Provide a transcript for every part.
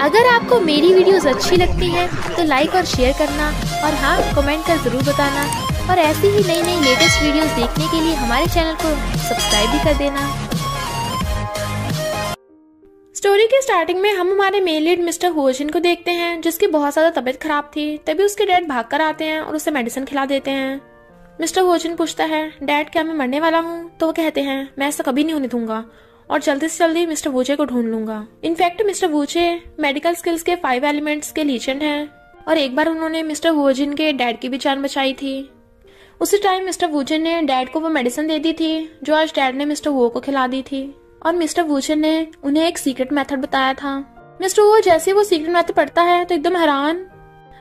अगर आपको मेरी वीडियोस अच्छी लगती हैं तो लाइक और शेयर करना और हाँ कमेंट कर ज़रूर बताना। और ऐसी ही नई नई लेटेस्ट वीडियोस देखने के लिए हमारे चैनल को सब्सक्राइब भी कर देना। स्टोरी के स्टार्टिंग में हम हमारे मेन लीड मिस्टर होजिन को देखते हैं, जिसकी बहुत ज़्यादा तबीयत खराब थी। तभी उसके डैड भाग कर आते हैं और उसे मेडिसिन खिला देते हैं। मिस्टर होजिन पूछता है डैड क्या मैं मरने वाला हूँ? तो वो कहते हैं, मैं ऐसा कभी नहीं होने दूँगा। और जल्दी से जल्दी मिस्टर वूचे को ढूंढ लूँगा। इनफैक्ट मिस्टर वूचे मेडिकल स्किल्स के फाइव एलिमेंट्स के लीजेंड हैं। और एक बार उन्होंने मिस्टर वोजिन के डैड की भी जान बचाई थी। उसी टाइम मिस्टर वूचन ने डैड को वो मेडिसिन दे दी थी, जो आज डैड ने मिस्टर वो को खिला दी थी। और मिस्टर वूचन ने उन्हें एक सीक्रेट मेथड बताया था। मिस्टर वो जैसे वो सीक्रेट मेथड पढ़ता है तो एकदम हैरान।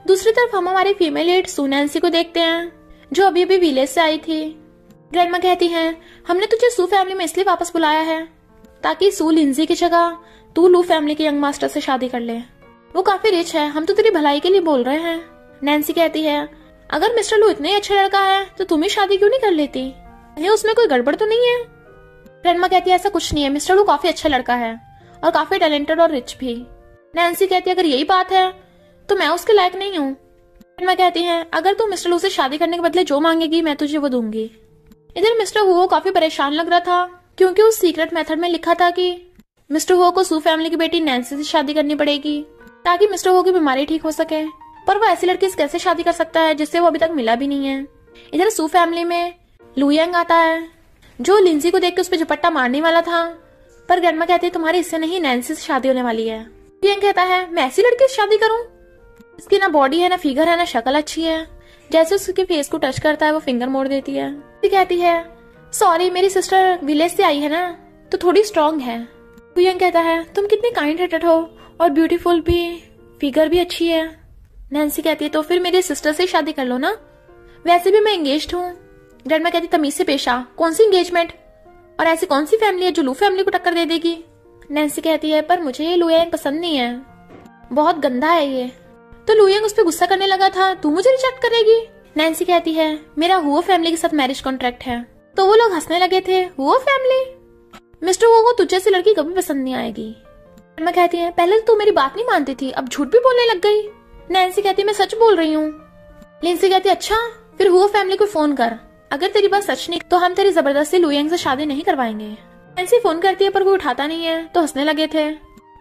दूसरी तरफ़ हम हमारी फीमेल एड सुनैंसी को देखते हैं, जो अभी अभी विलेज से आई थी। ग्रैंडमा कहती हैं, हमने तुझे सू फैमिली में इसलिए वापस बुलाया है। ताकि सू लिंजी की जगह तू लू फैमिली के यंग मास्टर से शादी कर ले। वो काफ़ी रिच है। हम तो तेरी भलाई के लिए बोल रहे हैं। नैन्सी कहती है, अगर मिस्टर लू इतने अच्छा लड़का है तो तुम ही शादी क्यों नहीं कर लेती? ये उसमें कोई गड़बड़ तो नहीं है? ग्रैंडमा कहती है, ऐसा कुछ नहीं है। मिस्टर लू काफ़ी अच्छा लड़का है और काफ़ी टैलेंटेड और रिच भी। नैन्सी कहती है, अगर यही बात है तो मैं उसके लायक नहीं हूँ। ग्रैंडमा कहती है, अगर तू मिस्टर लू से शादी करने के बदले जो मांगेगी, मैं तुझे वो दूँगी। इधर मिस्टर वो काफ़ी परेशान लग रहा था। क्योंकि उस सीक्रेट मेथड में लिखा था कि मिस्टर हो को सू फैमिली की बेटी नैन्सी से शादी करनी पड़ेगी, ताकि मिस्टर हो की बीमारी ठीक हो सके। पर वो ऐसी लड़की से कैसे शादी कर सकता है, जिससे वो अभी तक मिला भी नहीं है? इधर सू फैमिली में लुयंग आता है, जो लिंसी को देख के उस पर झपट्टा मारने वाला था। पर गर्मा कहती है, तुम्हारी इससे नहीं नैन्सी से शादी होने वाली है। लुयंग कहता है, मैं ऐसी लड़की से शादी करूँ? इसकी ना बॉडी है, ना फिगर है, ना शक्ल अच्छी है। जैसे उसके फेस को टच करता है, वो फिंगर मोड़ देती है। कहती है सॉरी मेरी सिस्टर विलेज से आई है ना तो थोड़ी स्ट्रांग है। कुयंग कहता है, तुम कितनी काइंड हार्टेड हो और ब्यूटीफुल भी फिगर भी अच्छी है। नैन्सी कहती है तो फिर मेरी सिस्टर से शादी कर लो ना। वैसे भी मैं एंगेज हूँ। डरमा कहती, तमीज से पेशा, कौन सी एंगेजमेंट और ऐसी कौन सी फैमिली है जो लू फैमिली को टक्कर दे देगी? नैन्सी कहती है, पर मुझे ये लुयंग पसंद नहीं है। बहुत गंदा है ये। तो लुयंग उस पर गुस्सा करने लगा था, तू मुझे रिजेक्ट करेगी? नैन्सी कहती है, मेरा हुआ फैमिली के साथ मैरिज कॉन्ट्रैक्ट है। तो वो लोग हंसने लगे थे। वो फैमिली मिस्टर वो तुझे से लड़की कभी पसंद नहीं आएगी। मैं कहती है, पहले तो तू मेरी बात नहीं मानती थी, अब झूठ भी बोलने लग गई। नैन्सी कहती मैं सच बोल रही हूँ। लिंसी कहती अच्छा फिर हुआ फैमिली को फ़ोन कर। अगर तेरी बात सच नहीं तो हम तेरी ज़बरदस्ती लुयंग से शादी नहीं करवाएँगे। नैन्सी फ़ोन करती है, पर वो उठाता नहीं है तो हंसने लगे थे।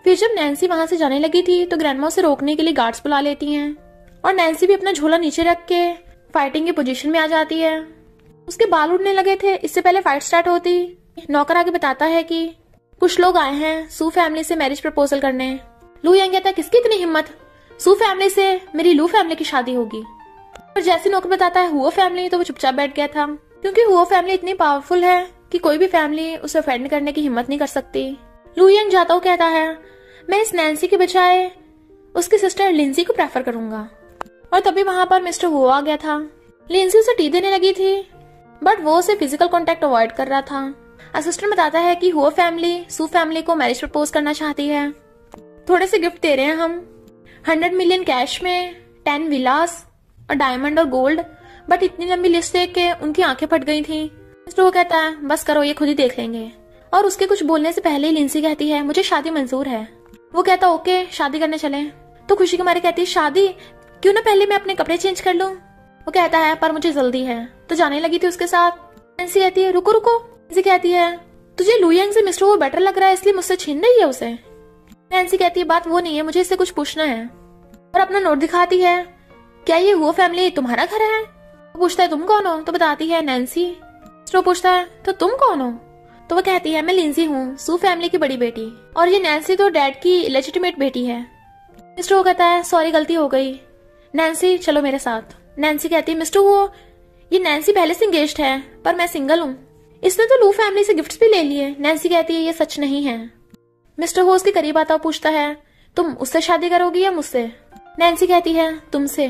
फिर जब नैन्सी वहाँ से जाने लगी थी तो ग्रैंडमा से रोकने के लिए गार्ड्स बुला लेती हैं। और नैन्सी भी अपना झोला नीचे रख के फाइटिंग की पोजीशन में आ जाती है। उसके बाल उड़ने लगे थे। इससे पहले फाइट स्टार्ट होती। नौकर आगे बताता है कि कुछ लोग आए हैं सू फैमिली से मैरिज प्रपोजल करने। लू यंग कहता किसकी इतनी हिम्मत? सू फैमिली से मेरी लू फैमिली की शादी होगी। और जैसे नौकर बताता है, हुआ फैमिली तो वो चुपचाप बैठ गया था। क्योंकि हुआ फैमिली इतनी पावरफुल है कि कोई भी फैमिली उसे ऑफेंड करने की हिम्मत नहीं कर सकती। लू यंग जाता हूँ कहता है, मैं इस नैन्सी के बजाय उसकी सिस्टर लिंसी को प्रेफर करूँगा। और तभी वहाँ पर मिस्टर हुआ आ गया था। लिंसी उसे टी देने लगी थी। बट वो उसे फ़िज़िकल कॉन्टेक्ट अवॉइड कर रहा था। असिस्टेंट बताता है कि हुआ फैमिली सू फैमिली को मैरिज प्रपोज करना चाहती है। थोड़े से गिफ्ट दे रहे हैं हम। हंड्रेड मिलियन कैश में टेन विलास और डायमंड और गोल्ड बट इतनी लंबी लिस्ट देख के उनकी आँखें फट गई थी। तो वो कहता है, बस करो, ये खुद ही देख लेंगे। और उसके कुछ बोलने से पहले ही लिंसी कहती है, मुझे शादी मंजूर है। वो कहता, ओके, शादी करने चले। तो खुशी के मारे कहती है शादी? क्यों ना पहले मैं अपने कपड़े चेंज कर लूँ? वो कहता है, पर मुझे जल्दी है। तो जाने लगी थी उसके साथ। नैन्सी कहती है? रुको रुको। नैन्सी कहती है? तुझे लुयंग से मिस्टर वो बेटर लग रहा है, इसलिए मुझसे छीन रही है उसे। नैन्सी कहती है, बात वो नहीं है, मुझे इससे कुछ पूछना है। और अपना नोट दिखाती है, क्या ये वो फैमिली तुम्हारा घर है? वो पूछता है, तुम कौन हो? तो बताती है नैन्सी मिस्टर पूछता है तो तुम कौन हो? तो वो कहती है, मैं लिंजी हूँ सू फैमिली की बड़ी बेटी। और ये नैन्सी तो डैड की लेजिटिमेट बेटी है। मिस्टर वो कहता है सॉरी गलती हो गई। नैन्सी चलो मेरे साथ। नैन्सी कहती है मिस्टर वो ये नैन्सी पहले से इंगेज है, पर मैं सिंगल हूँ। इसने तो लू फैमिली से गिफ्ट्स भी ले लिए। नैन्सी कहती है, ये सच नहीं है। मिस्टर वो उसके करीब आता पूछता है, तुम उससे शादी करोगी या मुझसे? नैन्सी कहती है, तुमसे।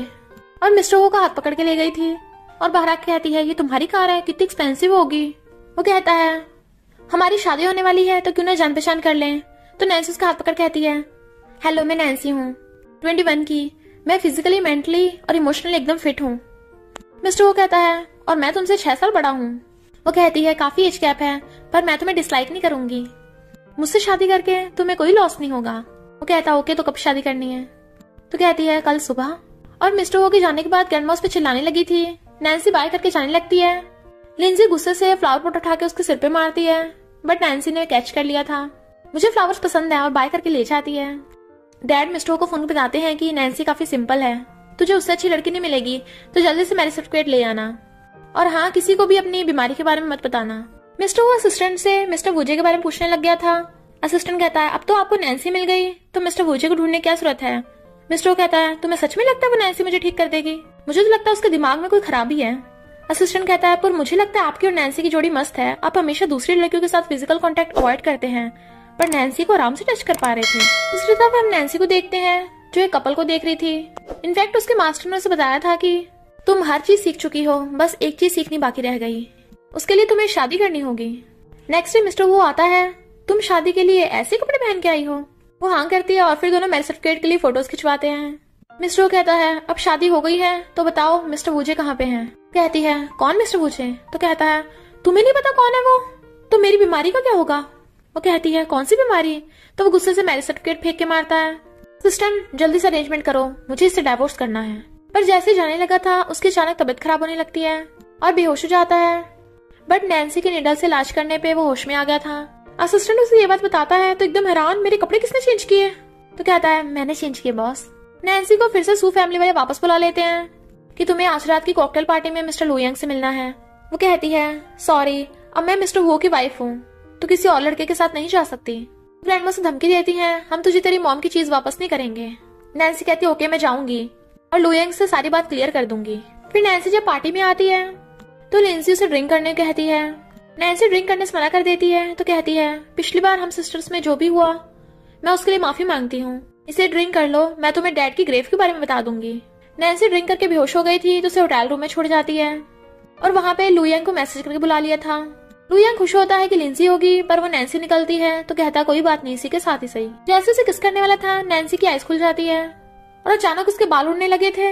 और मिस्टर वो का हाथ पकड़ के ले गई थी। और बाहर कहती है, ये तुम्हारी कार है, कितनी एक्सपेंसिव होगी? वो कहता है, हमारी शादी होने वाली है तो क्यों ना जान पहचान कर लें? तो नैन्सी उसका हाथ पकड़ कहती है हेलो मैं नैन्सी हूँ। ट्वेंटी वन की। मैं फिजिकली मेंटली और इमोशनली एकदम फिट हूँ। मिस्टर वो कहता है, और मैं तुमसे छह साल बड़ा हूँ। वो कहती है, काफ़ी एज कैप है, पर मैं तुम्हें डिसलाइक नहीं करूँगी। मुझसे शादी करके तुम्हें कोई लॉस नहीं होगा। वो कहता, ओके तो कब शादी करनी है? तो कहती है, कल सुबह। और मिस्टर हो के जाने के बाद ग्रैंड पर चिल्लाने लगी थी। नैन्सी बाय करके जाने लगती है। लिंजी गुस्से से फ्लावर पोट उठा के उसके सिर पे मारती है बट नैन्सी ने कैच कर लिया था। मुझे फ्लावर्स पसंद है और बाय करके ले जाती है। डैड मिस्टर को फ़ोन बताते हैं कि नैन्सी काफ़ी सिंपल है। तुझे उससे अच्छी लड़की नहीं मिलेगी। तो जल्दी से मैरिज सर्टिफिकेट ले आना। और हाँ किसी को भी अपनी बीमारी के बारे में मत बताना। मिस्टर वो असिस्टेंट से मिस्टर वूजे के बारे में पूछने लग गया था। असिस्टेंट कहता है, अब तो आपको नैन्सी मिल गई। तो मिस्टर वूजे को ढूँढने क्या ज़रूरत है? मिस्टर कहता है, तुम्हें सच में लगता है वो नैन्सी मुझे ठीक कर देगी? मुझे तो लगता है उसके दिमाग में कोई खराबी है। असिस्टेंट कहता है, पर मुझे लगता है आपकी और नैन्सी की जोड़ी मस्त है। आप हमेशा दूसरी लड़कियों के साथ फ़िज़िकल कॉन्टेक्ट अवॉइड करते हैं। पर नैन्सी को आराम से टच कर पा रहे थे। दूसरी तरफ़ हम नैन्सी को देखते हैं। जो एक कपल को देख रही थी। इनफैक्ट उसके मास्टर ने उसे बताया था कि तुम हर चीज़ सीख चुकी हो, बस एक चीज़ सीखनी बाकी रह गई। उसके लिए तुम्हें शादी करनी होगी। नेक्स्ट डे मिस्टर वो आता है। तुम शादी के लिए ऐसे कपड़े पहन के आई हो। वो हाँ करती है और फिर दोनों मैरिज सर्टिफिकेट के लिए फ़ोटोज़ खिंचवाते हैं। मिस्टर वो कहता है, अब शादी हो गई है तो बताओ मिस्टर वूजे कहाँ पे हैं? कहती है, कौन मिस्टर वूजे तो कहता है, तुम्हें नहीं पता कौन है वो? तो मेरी बीमारी का क्या होगा? वो कहती है, कौन सी बीमारी? तो वो गुस्से से मैरिज सर्टिफिकेट फेंक के मारता है। सिस्टम, जल्दी से अरेंजमेंट करो। मुझे इससे डाइवोर्स करना है। पर जैसे जाने लगा था, उसकी अचानक तबियत खराब होने लगती है और बेहोश हो जाता है। बट नैन्सी के निडल से इलाज करने पे वो होश में आ गया था। असिस्टेंट उसे ये बात बताता है तो एकदम हैरान, मेरे कपड़े किसने चेंज किए? तो कहता है, मैंने चेंज किए बॉस नैन्सी को फिर से सू फैमिली वाले वापस बुला लेते हैं कि तुम्हें आज रात की कॉकटेल पार्टी में मिस्टर लुयंग से मिलना है। वो कहती है सॉरी अब मैं मिस्टर हो की वाइफ हूँ तो किसी और लड़के के साथ नहीं जा सकती। ग्रैंडमा से धमकी देती है, हम तुझे तेरी मॉम की चीज़ वापस नहीं करेंगे। नैन्सी कहती है ओके मैं जाऊँगी और लुयंग से सारी बात क्लियर कर दूँगी। फिर नैन्सी जब पार्टी में आती है तो लिंसी उसे ड्रिंक करने कहती है। नैन्सी ड्रिंक करने से मना कर देती है तो कहती है, पिछली बार हम सिस्टर्स में जो भी हुआ, मैं उसके लिए माफ़ी मांगती हूँ। इसे ड्रिंक कर लो, मैं तुम्हें डैड की ग्रेव के बारे में बता दूँगी। नैन्सी ड्रिंक करके बेहोश हो गई थी तो उसे होटल रूम में छोड़ जाती है। और वहाँ पे लुयंग को मैसेज करके बुला लिया था। लुयंग खुश होता है कि लिंसी होगी, पर वो नैन्सी निकलती है तो कहता कोई बात नहीं, इसी के साथ ही सही। जैसे उसे किस करने वाला था, नैन्सी की आइस खुल जाती है। और अचानक उसके बाल उड़ने लगे थे।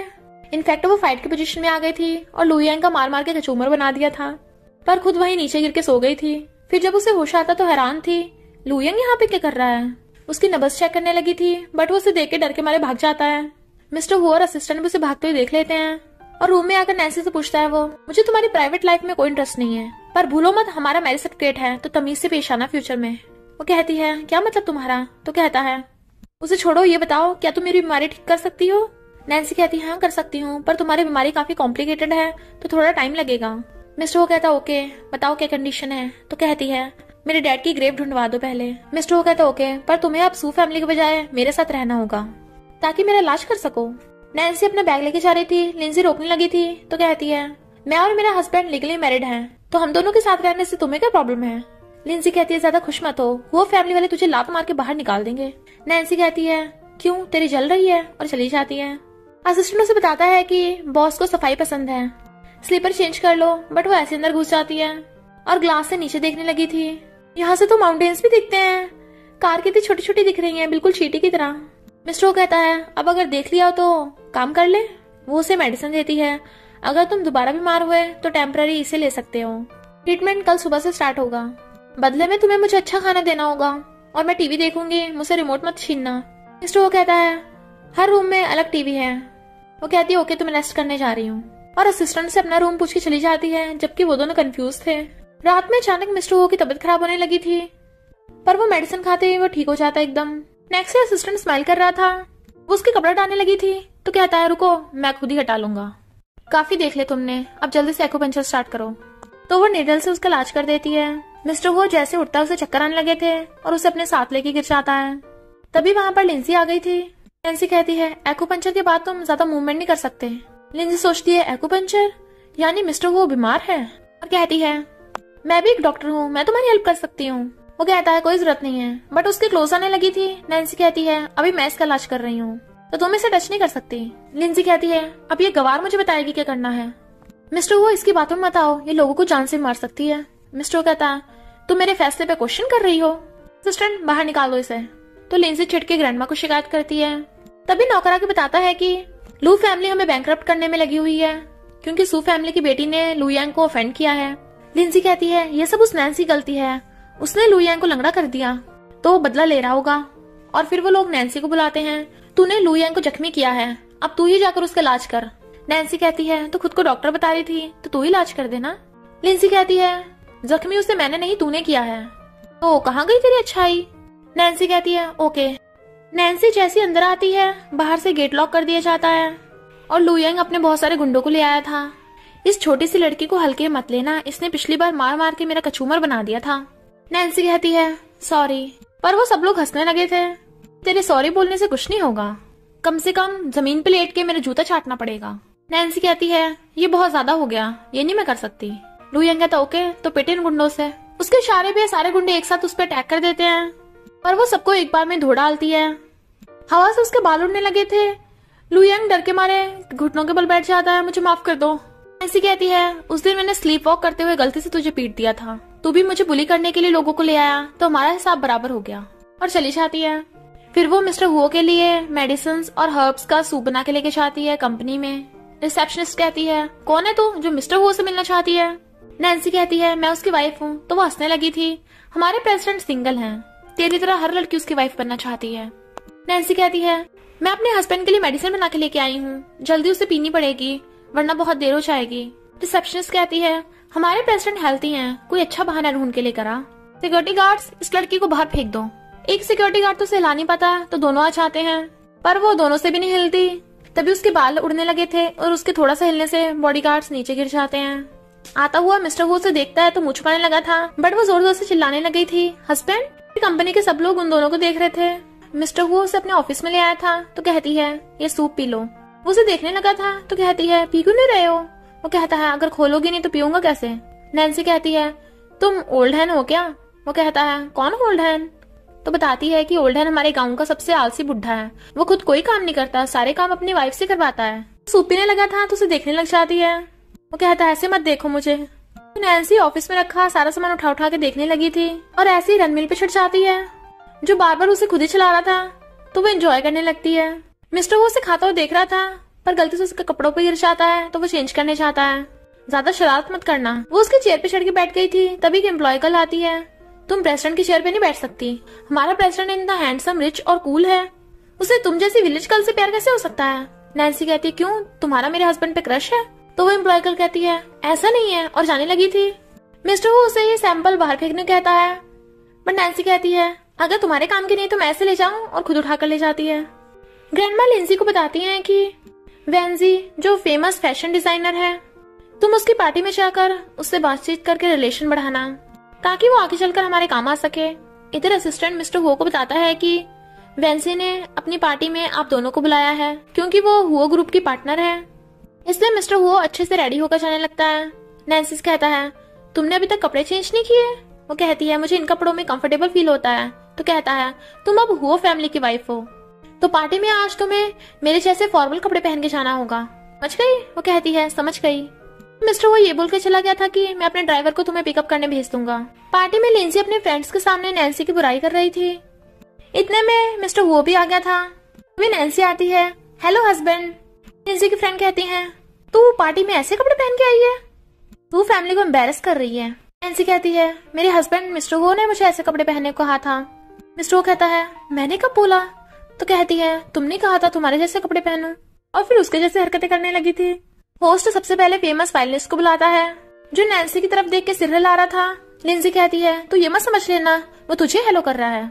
इनफैक्ट वो फाइट की पोजीशन में आ गई थी, और लुयंग का मार मार के कचूमर बना दिया था। पर खुद वही नीचे गिर के सो गई थी। फिर जब उसे होश आता तो हैरान थी लुयंग यहाँ पे क्या कर रहा है? उसकी नबस चेक करने लगी थी बट वो उसे देख के डर के मारे भाग जाता है। मिस्टर हुआ असिस्टेंट भी उसे भागते हुए देख लेते हैं। और रूम में आकर नैन्सी से पूछता है वो, मुझे तुम्हारी प्राइवेट लाइफ में कोई इंटरेस्ट नहीं है। पर भूलो मत, हमारा मैरिज सर्टिफिकेट है तो तमीज से पेश आना फ्यूचर में। वो कहती है, क्या मतलब तुम्हारा? तो कहता है, उसे छोड़ो, ये बताओ, क्या तुम मेरी बीमारी ठीक कर सकती हो? नैन्सी कहती है हाँ कर सकती हूँ, पर तुम्हारी बीमारी काफ़ी कॉम्प्लिकेटेड है तो थोड़ा टाइम लगेगा। मिस्टर वो कहता ओके बताओ क्या कंडीशन है? तो कहती है, मेरे डैड की ग्रेव ढूंढवा दो पहले। मिस्टर वो कहता ओके पर तुम्हें अब सू फैमिली के बजाय मेरे साथ रहना होगा, ताकि मेरा इलाज कर सको। नैन्सी अपना बैग लेके जा रही थी लिंजी रोकने लगी थी तो कहती है, मैं और मेरा हस्बैंड लीगली मैरिड हैं तो हम दोनों के साथ रहने से तुम्हें क्या प्रॉब्लम है? लिंसी कहती है, ज़्यादा खुश मत हो। वो फैमिली वाले तुझे लात मार के बाहर निकाल देंगे। नैन्सी कहती है, क्यों? तेरी जल रही है और चली जाती है। असिस्टेंट उसे बताता है कि बॉस को सफ़ाई पसंद है। स्लीपर चेंज कर लो बट वो ऐसे अंदर घुस जाती है और ग्लास से नीचे देखने लगी थी। यहाँ से तो माउंटेन्स भी दिखते हैं। कार कितनी छोटी छोटी दिख रही है, बिल्कुल चीटी की तरह। मिस्टर कहता है, अब अगर देख लिया तो काम कर ले। वो उसे मेडिसिन देती है। अगर तुम दोबारा बीमार हुए तो टेम्पररी इसे ले सकते हो। ट्रीटमेंट कल सुबह से स्टार्ट होगा। बदले में तुम्हें मुझे अच्छा खाना देना होगा, और मैं टीवी देखूँगी, मुझसे रिमोट मत छीनना। मिस्टर वो कहता है, हर रूम में अलग टीवी है। वो कहती है, ओके तो मैं रेस्ट करने जा रही हूँ। और असिस्टेंट से अपना रूम पूछ के चली जाती है, जबकि वो दोनों कंफ्यूज थे। रात में अचानक मिस्टर वो की तबीयत खराब होने लगी थी, पर वो मेडिसिन खाते ही वो ठीक हो जाता एकदम। नेक्स्ट असिस्टेंट स्माइल कर रहा था। वो उसके कपड़ा डालने लगी थी तो कहता है, रुको, मैं खुद ही हटा लूँगा। काफ़ी देख ले तुमने। अब जल्दी से एक्ोपंचर स्टार्ट करो। तो वो निडल से उसका इलाज कर देती है। मिस्टर वो जैसे उठता उसे चक्कर आने लगे थे और उसे अपने साथ लेके गिर जाता है। तभी वहाँ पर लिंसी आ गई थी। लिंसी कहती है एक्ोपंचर के बाद तुम ज़्यादा मूवमेंट नहीं कर सकते। लिंसी सोचती है एक्ोपंचर यानी मिस्टर वो बीमार है? और कहती है, मैं भी एक डॉक्टर हूँ, मैं तुम्हारी हेल्प कर सकती हूँ। वो कहता है, कोई ज़रूरत नहीं है। बट उसके क्लोज आने लगी थी। नैन्सी कहती है, अभी मैं इसका इलाज कर रही हूँ। तो तुम इसे टच नहीं कर सकती। लिंजी कहती है, अब ये गवार मुझे बताएगी क्या करना है? मिस्टर वो इसकी बातों में मत आओ, ये लोगों को जान से मार सकती है। मिस्टर कहता है, तुम मेरे फैसले पे क्वेश्चन कर रही हो? सिस्टर, बाहर निकाल इसे। तो लिंसी छिटके ग्रैंडमा को शिकायत करती है। तभी नौकरा के बताता है कि लू फैमिली हमें बैंक करने में लगी हुई है, क्योंकि सू फैमिली की बेटी ने लुयांग को ऑफेंड किया है। लिंसी कहती है, ये सब उस नैन्सी गलती है। उसने लुयांग को लंगड़ा कर दिया तो वो बदला ले रहा होगा। और फिर वो लोग नैन्सी को बुलाते हैं तूने लू यांग को जख्मी किया है। अब तू ही जाकर उसका इलाज कर। नैन्सी कहती है तो खुद को डॉक्टर बता रही थी तो तू ही इलाज कर देना। लिंसी कहती है, जख्मी उसे मैंने नहीं, तूने किया है। तो कहाँ गई तेरी अच्छाई? नैन्सी कहती है, ओके। नैन्सी जैसी अंदर आती है, बाहर से गेट लॉक कर दिया जाता है, और लुयंग अपने बहुत सारे गुंडों को ले आया था। इस छोटी सी लड़की को हल्के मत लेना, इसने पिछली बार मार मार के मेरा कचूमर बना दिया था। नैन्सी कहती है, सॉरी। पर वो सब लोग हंसने लगे थे। तेरे सॉरी बोलने से कुछ नहीं होगा। कम से कम ज़मीन पे लेट के मेरा जूता चाटना पड़ेगा। नैन्सी कहती है, ये बहुत ज़्यादा हो गया, ये नहीं मैं कर सकती। लुयंग कहता, ओके तो पिटे इन गुंडों से। उसके इशारे पे सारे गुंडे एक साथ उस पर अटैक कर देते हैं। पर वो सबको एक बार में धो डालती है। हवा से उसके बाल उड़ने लगे थे। लुयंग डर के मारे, घुटनों के बल बैठ जाता है, मुझे माफ़ कर दो। ऐसी कहती है, उस दिन मैंने स्लीप वॉक करते हुए गलती से तुझे पीट दिया था। तू भी मुझे बुली करने के लिए लोगों को ले आया तो हमारा हिसाब बराबर हो गया। और चली जाती है। फिर वो मिस्टर हुओ के लिए मेडिसिन और हर्ब्स का सूप बना के लेके जाती है कंपनी में। रिसेप्शनिस्ट कहती है, कौन है तू जो मिस्टर हुओ से मिलना चाहती है? नैन्सी कहती है, मैं उसकी वाइफ हूँ। तो वो हंसने लगी थी, हमारे प्रेसिडेंट सिंगल हैं। तेरी तरह हर लड़की उसकी वाइफ बनना चाहती है। नैन्सी कहती है, मैं अपने हस्बैंड के लिए मेडिसिन बना के लेके आई हूँ। जल्दी उसे पीनी पड़ेगी, वरना बहुत देर हो जाएगी। रिसेप्शनिस्ट कहती है, हमारे प्रेसिडेंट हेल्थी हैं, कोई अच्छा बहाना ढूंढ के लेकर आ। सिक्योरिटी गार्ड्स, इस लड़की को बाहर फेंक दो। एक सिक्योरिटी गार्ड तो हिला नहीं पाता तो दोनों आ जाते हैं। पर वो दोनों से भी नहीं हिलती। तभी उसके बाल उड़ने लगे थे और उसके थोड़ा सा हिलने से बॉडी गार्ड्स नीचे गिर जाते हैं। आता हुआ मिस्टर वो उसे देखता है तो मुझ पाने लगा था बट वो ज़ोर ज़ोर से चिल्लाने लगी थी। हस्बैंड कंपनी के सब लोग उन दोनों को देख रहे थे। मिस्टर वो उसे अपने ऑफ़िस में ले आया था तो कहती है, ये सूप पी लो। वो उसे देखने लगा था तो कहती है, पी क्यों नहीं रहे हो? वो कहता है, अगर खोलोगी नहीं तो पीऊँगा कैसे? नैन्सी कहती है, तुम ओल्ड हैन हो क्या? वो कहता है, कौन ओल्ड हैन तो बताती है कि ओल्ड हैन हमारे गाँव का सबसे आलसी बुढ़ा है। वो खुद कोई काम नहीं करता, सारे काम अपनी वाइफ से करवाता है। सूप पीने लगा था तो उसे देखने लग जाती है। वो कहता है, ऐसे मत देखो मुझे। नैन्सी ऑफ़िस में रखा, सारा सामान उठा उठा के देखने लगी थी, और ऐसे ही रनमिल पे छट जाती है। जो बार बार उसे खुद ही चला रहा था तो वो एंजॉय करने लगती है। मिस्टर वो उसे खाता हुआ देख रहा था, पर गलती से उसके कपड़ों पर गिर जाता है तो वो चेंज करने चाहता है। ज़्यादा शरारत मत करना। वो उसके चेयर पे चढ़ के बैठ गई थी, तभी एक एम्प्लॉय कल आती है। तुम प्रेसिडेंट की चेयर पे नहीं बैठ सकती। हमारा प्रेसिडेंट इतना हैंडसम रिच और कूल है। उसे तुम जैसी विलेज कल से प्यार कैसे हो सकता है? नैन्सी कहती है क्यों? तुम्हारा मेरे हस्बैंड पे क्रश है? तो वो एम्प्लॉय कल कहती है, ऐसा नहीं है। और जाने लगी थी। मिस्टर वो उसे ये सैंपल बाहर फेंकने कहता है। बट नैन्सी कहती है, अगर तुम्हारे काम की नहीं तो मैं ऐसे ले जाऊँ और खुद उठाकर ले जाती है। ग्रैंड ग्रैंडमा लिंसी को बताती हैं कि वेंजी जो फ़ेमस फ़ैशन डिज़ाइनर है, तुम उसकी पार्टी में जाकर उससे बातचीत करके रिलेशन बढ़ाना। ताकि वो आगे चलकर हमारे काम आ सके। इधर असिस्टेंट मिस्टर हुओ को बताता है कि वेंसी ने अपनी पार्टी में आप दोनों को बुलाया है, क्योंकि वो हुओ ग्रुप की पार्टनर है। इसलिए मिस्टर हुओ अच्छे से रेडी होकर जाने लगता है। नैन्सिस कहता है, तुमने अभी तक कपड़े चेंज नहीं किए? वो कहती है, मुझे इन कपड़ों में कंफर्टेबल फील होता है। तो कहता है, तुम अब हुआ फैमिली की वाइफ हो। तो पार्टी में आज तुम्हें मेरे जैसे फॉर्मल कपड़े पहन के जाना होगा। समझ गई? वो कहती है, समझ गई। मिस्टर, वो ये बोल के चला गया था कि मैं अपने ड्राइवर को तुम्हें पिकअप करने भेज दूँगा। पार्टी में लेंसी अपने फ्रेंड्स के सामने नैन्सी की बुराई कर रही थी। इतने में मिस्टर, वो भी आ गया था। वे नैन्सी आती है। हेलो हस्बैंड नैन्सी की फ्रेंड कहती है, तू पार्टी में ऐसे कपड़े पहन के आई है? तू फैमिली को एम्बेरस कर रही है। नैन्सी कहती है, मेरे हस्बैंड मिस्टर, वो ने मुझे ऐसे कपड़े पहनने को कहा था। मिस्टर, वो कहता है, मैंने कब बोला? तो कहती है, तुमने कहा था तुम्हारे जैसे कपड़े पहनू। और फिर उसके जैसे हरकतें करने लगी थी। होस्ट सबसे पहले फ़ेमस फाइनलिस्ट को बुलाता है, जो नैन्सी की तरफ़ देख के सिर ला रहा था। लिंसी कहती है, तू ये मत समझ लेना, वो तुझे हेलो कर रहा है।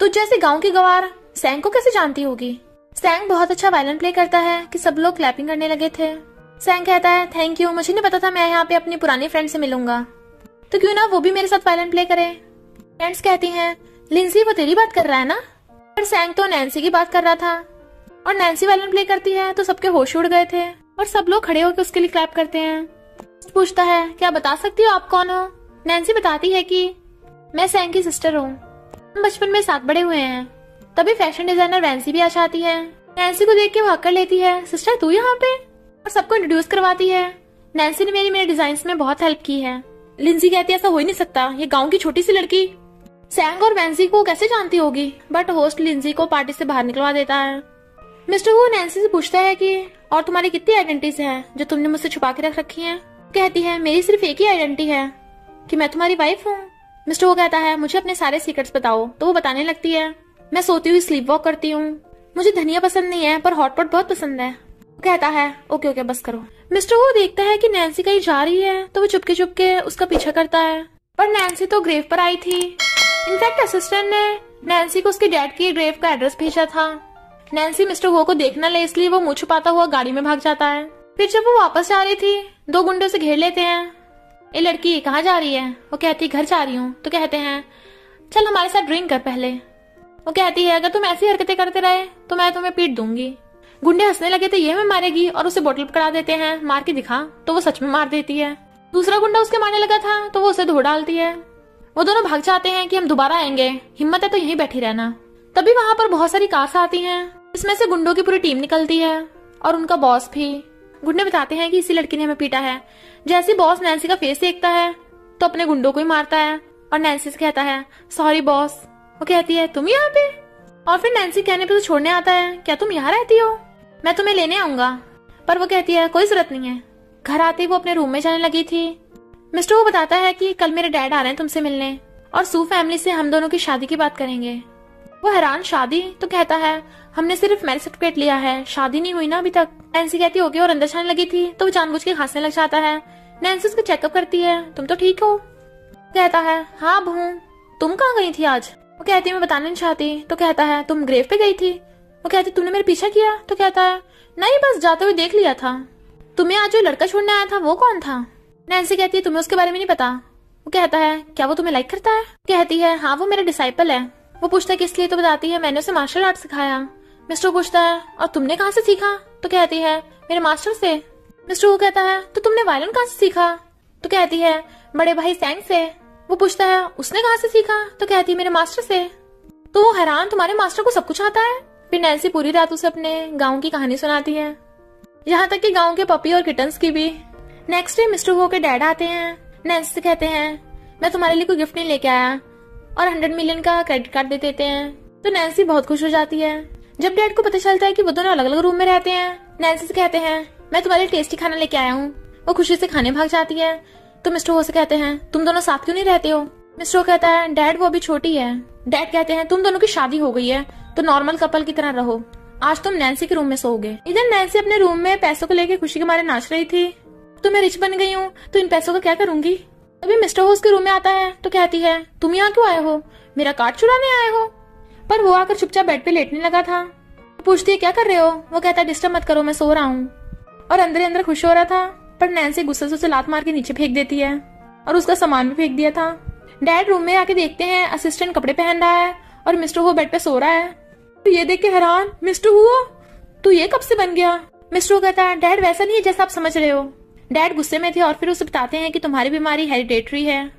तुझ जैसे गाँव की गवार, सैंग को कैसे जानती होगी? सैंग बहुत अच्छा वायलन प्ले करता है, कि सब लोग क्लैपिंग करने लगे थे। सैंग कहता है थैंक यू मुझे नहीं पता था मैं यहाँ पे अपनी पुरानी फ्रेंड से मिलूँगा। तो क्यों ना वो भी मेरे साथ वायलन प्ले करे? फ्रेंड्स कहती हैं लिंसी वो तेरी बात कर रहा है ना? पर सैंग तो नैन्सी की बात कर रहा था। और नैन्सी वायलन प्ले करती है तो सबके होश उड़ गए थे। और सब लोग खड़े होकर उसके लिए क्लैप करते हैं। पूछता है, क्या बता सकती हो आप कौन हो? नैन्सी बताती है कि, मैं सैंग की सिस्टर हूँ। हम बचपन में साथ बड़े हुए हैं। तभी फ़ैशन डिज़ाइनर वैंसी भी आ जाती है। नैन्सी को देख के वो कर लेती है सिस्टर तू यहाँ पे? और सबको इंट्रोड्यूस करवाती है। नैन्सी ने मेरी, मेरे डिज़ाइन में बहुत हेल्प की है। लिंसी कहती है, ऐसा हो ही नहीं सकता। ये गाँव की छोटी सी लड़की। सैंग और वैंसी को कैसे जानती होगी? बट होस्ट लिंजी को पार्टी से बाहर निकलवा देता है। मिस्टर वो नैन्सी से पूछता है कि, और तुम्हारी कितनी आइडेंटिटीज हैं, जो तुमने मुझसे छुपा के रख रखी हैं? कहती है, मेरी सिर्फ़ एक ही आइडेंटिटी है, कि मैं तुम्हारी वाइफ हूँ। मिस्टर वो कहता है, मुझे अपने सारे सीक्रेट्स बताओ। तो वो बताने लगती है, मैं सोती हुई स्लीप वॉक करती हूँ। मुझे धनिया पसंद नहीं है, पर हॉटपॉट बहुत पसंद है। कहता है, ओके ओके, बस करो। मिस्टर वो देखता है कि नैन्सी कहीं जा रही है तो वो चुपके चुपके उसका पीछा करता है। पर नैन्सी तो ग्रेव पर आई थी। इनफैक्ट असिस्टेंट ने नैन्सी को उसके डैड की ग्रेव का एड्रेस भेजा था। नैन्सी, मिस्टर वो को देखना ले, इसलिए वो मुँह छुपाता हुआ गाड़ी में भाग जाता है। फिर जब वो वापस जा रही थी, दो गुंडे से घेर लेते हैं। ये लड़की, कहाँ जा रही है? वो कहती, घर जा रही हूँ। तो कहते हैं, चल, हमारे साथ ड्रिंक कर पहले। वो कहती है, अगर तुम ऐसी हरकतें करते रहे तो मैं तुम्हें पीट दूँगी। गुंडे हंसने लगे तो ये मैं मारेगी? और उसे बोतल पकड़ा देते हैं, मार के दिखा तो वो सच में मार देती है। दूसरा गुंडा उसके मारने लगा था तो वो उसे धो डालती है। वो दोनों भाग जाते हैं कि हम दोबारा आएँगे। हिम्मत है तो यहीं बैठी रहना। तभी वहाँ पर बहुत सारी कार्स आती हैं। इसमें से गुंडों की पूरी टीम निकलती है, और उनका बॉस भी। गुंडे बताते हैं कि इसी लड़की ने हमें पीटा है। जैसे बॉस नैन्सी का फेस देखता है तो अपने गुंडों को ही मारता है, और नैन्सी से कहता है सॉरी बॉस वो कहती है, तुम यहाँ पे? और फिर नैन्सी कहने पे तो छोड़ने आता है, क्या तुम यहाँ रहती हो? मैं तुम्हें लेने आऊँगा। पर वो कहती है, कोई ज़रूरत नहीं है। घर आते वो अपने रूम में जाने लगी थी। मिस्टर वो बताता है कि कल मेरे डैड आ रहे हैं तुमसे मिलने, और सू फैमिली से हम दोनों की शादी की बात करेंगे। वो हैरान, शादी तो कहता है, हमने सिर्फ़ मैरिज सर्टिफिकेट लिया है, शादी नहीं हुई ना अभी तक। नैन्सी कहती होगी और अंदर जाने लगी थी तो वो जानबूझ के खांसने लग जाता है। नैन्सी उसको चेकअप करती है, तुम तो ठीक हो? कहता है हाँ अब हूँ। तुम कहाँ गई थी आज? वो कहती है मैं बताना नहीं चाहती। तो कहता है, तुम ग्रेव पे गई थी? वो कहती, तुमने मेरे पीछा किया? तो कहता है, नहीं, बस जाते हुए देख लिया था। तुम्हें आज जो लड़का छोड़ने आया था, वो कौन था? नैन्सी कहती है तुम्हें उसके बारे में नहीं पता? वो कहता है, क्या वो तुम्हें लाइक करता है? कहती है हाँ वो मेरा डिसाइपल है। वो पूछता है, किस लिए तो बताती है? मैंने उसे मार्शल आर्ट सिखाया। मिस्टर पूछता है, और तुमने कहाँ से सीखा? तो कहती है, मेरे मास्टर से। मिस्टर वो कहता है तो तुमने वायलिन कहाँ से सीखा? तो कहती है, बड़े भाई सैंग से। वो पूछता है, उसने कहाँ से सीखा? तो कहती है, मेरे मास्टर से। तो वो हैरान, तुम्हारे मास्टर को सब कुछ आता है? फिर नैन्सी पूरी रात उसे अपने गाँव की कहानी सुनाती है। यहाँ तक कि गाँव के पपी और किटन्स की भी। नेक्स्ट डे मिस्टर वो के डैड आते हैं। नैन्सी से कहते हैं, मैं तुम्हारे लिए कोई गिफ्ट नहीं लेके आया। और हंड्रेड मिलियन का क्रेडिट कार्ड दे देते हैं। तो नैन्सी बहुत खुश हो जाती है। जब डैड को पता चलता है कि वो दोनों अलग अलग रूम में रहते हैं नैन्सी से कहते हैं, मैं तुम्हारे टेस्टी खाना लेके आया हूँ। वो खुशी से खाने भाग जाती है। तो मिस्टर हो से कहते हैं, तुम दोनों साथ क्यों नहीं रहते हो? मिस्टर हो कहता है डैड वो अभी छोटी है। डैड कहते हैं, तुम दोनों की शादी हो गई है तो नॉर्मल कपल की तरह रहो। आज तुम नैन्सी के रूम में सोओगे। इधर नैन्सी अपने रूम में पैसों को लेकर खुशी के मारे नाच रही थी। तो मैं रिच बन गई हूँ तो इन पैसों का क्या करूँगी? अभी मिस्टर होस के रूम में आता है तो कहती है, तुम यहाँ क्यों आए हो? मेरा कार्ड चुराने आए हो? पर वो आकर चुपचाप बेड पे लेटने लगा था। पूछती है, क्या कर रहे हो? वो कहता है, डिस्टर्ब मत करो, मैं सो रहा हूँ। और अंदर अंदर खुश हो रहा था, पर नैन्सी गुस्से से उसे लात मार के नीचे फेंक देती है और उसका सामान भी फेंक दिया था। डैड रूम में आके देखते हैं, असिस्टेंट कपड़े पहन रहा है और मिस्टर वो बेड पे सो रहा है। तो ये देख के हैरान, मिस्टर हुआ? तू ये कब से बन गया? मिस्टर कहता है, डैड वैसा नहीं है जैसा आप समझ रहे हो। डैड गुस्से में थे और फिर उसे बताते हैं कि तुम्हारी बीमारी हेरिडेटरी है,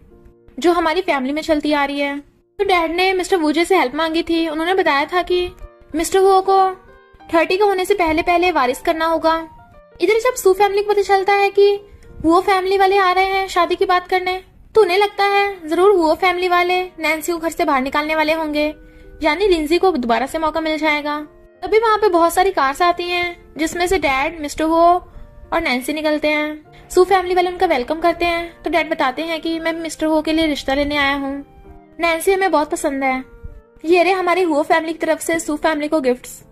जो हमारी फैमिली में चलती आ रही है। तो डैड ने मिस्टर वूजे से हेल्प मांगी थी। उन्होंने बताया था कि मिस्टर वो को थर्टी का होने से पहले पहले वारिस करना होगा। इधर जब सू फैमिली को पता चलता है कि वो फैमिली वाले आ रहे हैं शादी की बात करने तो उन्हें लगता है ज़रूर वो फैमिली वाले नैन्सी को घर से बाहर निकालने वाले होंगे, यानी लिंजी को दोबारा से मौका मिल जाएगा। तभी वहाँ पे बहुत सारी कार्स आती हैं, जिसमें से डैड, मिस्टर हो और नैन्सी निकलते हैं। सू फैमिली वाले उनका वेलकम करते हैं। तो डैड बताते हैं कि मैं मिस्टर हो के लिए रिश्ता लेने आया हूँ। नैन्सी हमें बहुत पसंद है। ये रे हमारी हुआ फैमिली की तरफ़ से सू फैमिली को गिफ्ट्स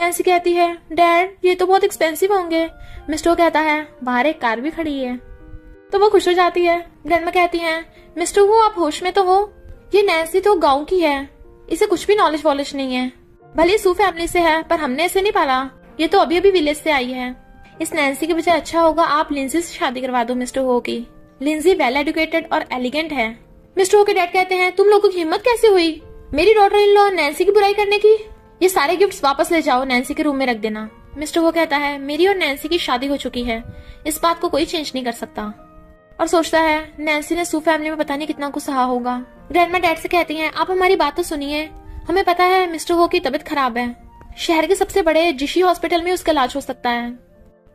नैन्सी कहती है डैड ये तो बहुत एक्सपेंसिव होंगे। मिस्टर कहता है, बाहर एक कार भी खड़ी है। तो वो खुश हो जाती है। ग्रैंडमा कहती है मिस्टर हो आप होश में तो हो? ये नैन्सी तो गाँव की है। इसे कुछ भी नॉलेज वॉलेज नहीं है। भले सू फैमिली से है, पर हमने इसे नहीं पाला। ये तो अभी अभी विलेज से आई है। इस नैन्सी के बजाय अच्छा होगा आप लिंजी से शादी करवा दो, मिस्टर हो की। लिंजी वेल एडुकेटेड और एलिगेंट है। मिस्टर हो के डैड कहते हैं, तुम लोगों की हिम्मत कैसे हुई? मेरी डॉटर इन लॉ नैन्सी की बुराई करने की? ये सारे गिफ्ट्स वापस ले जाओ, नैन्सी के रूम में रख देना। मिस्टर हो कहता है, मेरी और नैन्सी की शादी हो चुकी है। इस बात को कोई चेंज नहीं कर सकता। और सोचता है, नैन्सी ने सू फैमिली में पता नहीं कितना कुछ सहा होगा। ग्रैंडमा डैड से कहती हैं, आप हमारी बात तो सुनिए। हमें पता है मिस्टर हो की तबीयत खराब है। शहर के सबसे बड़े जिशी हॉस्पिटल में उसका इलाज हो सकता है।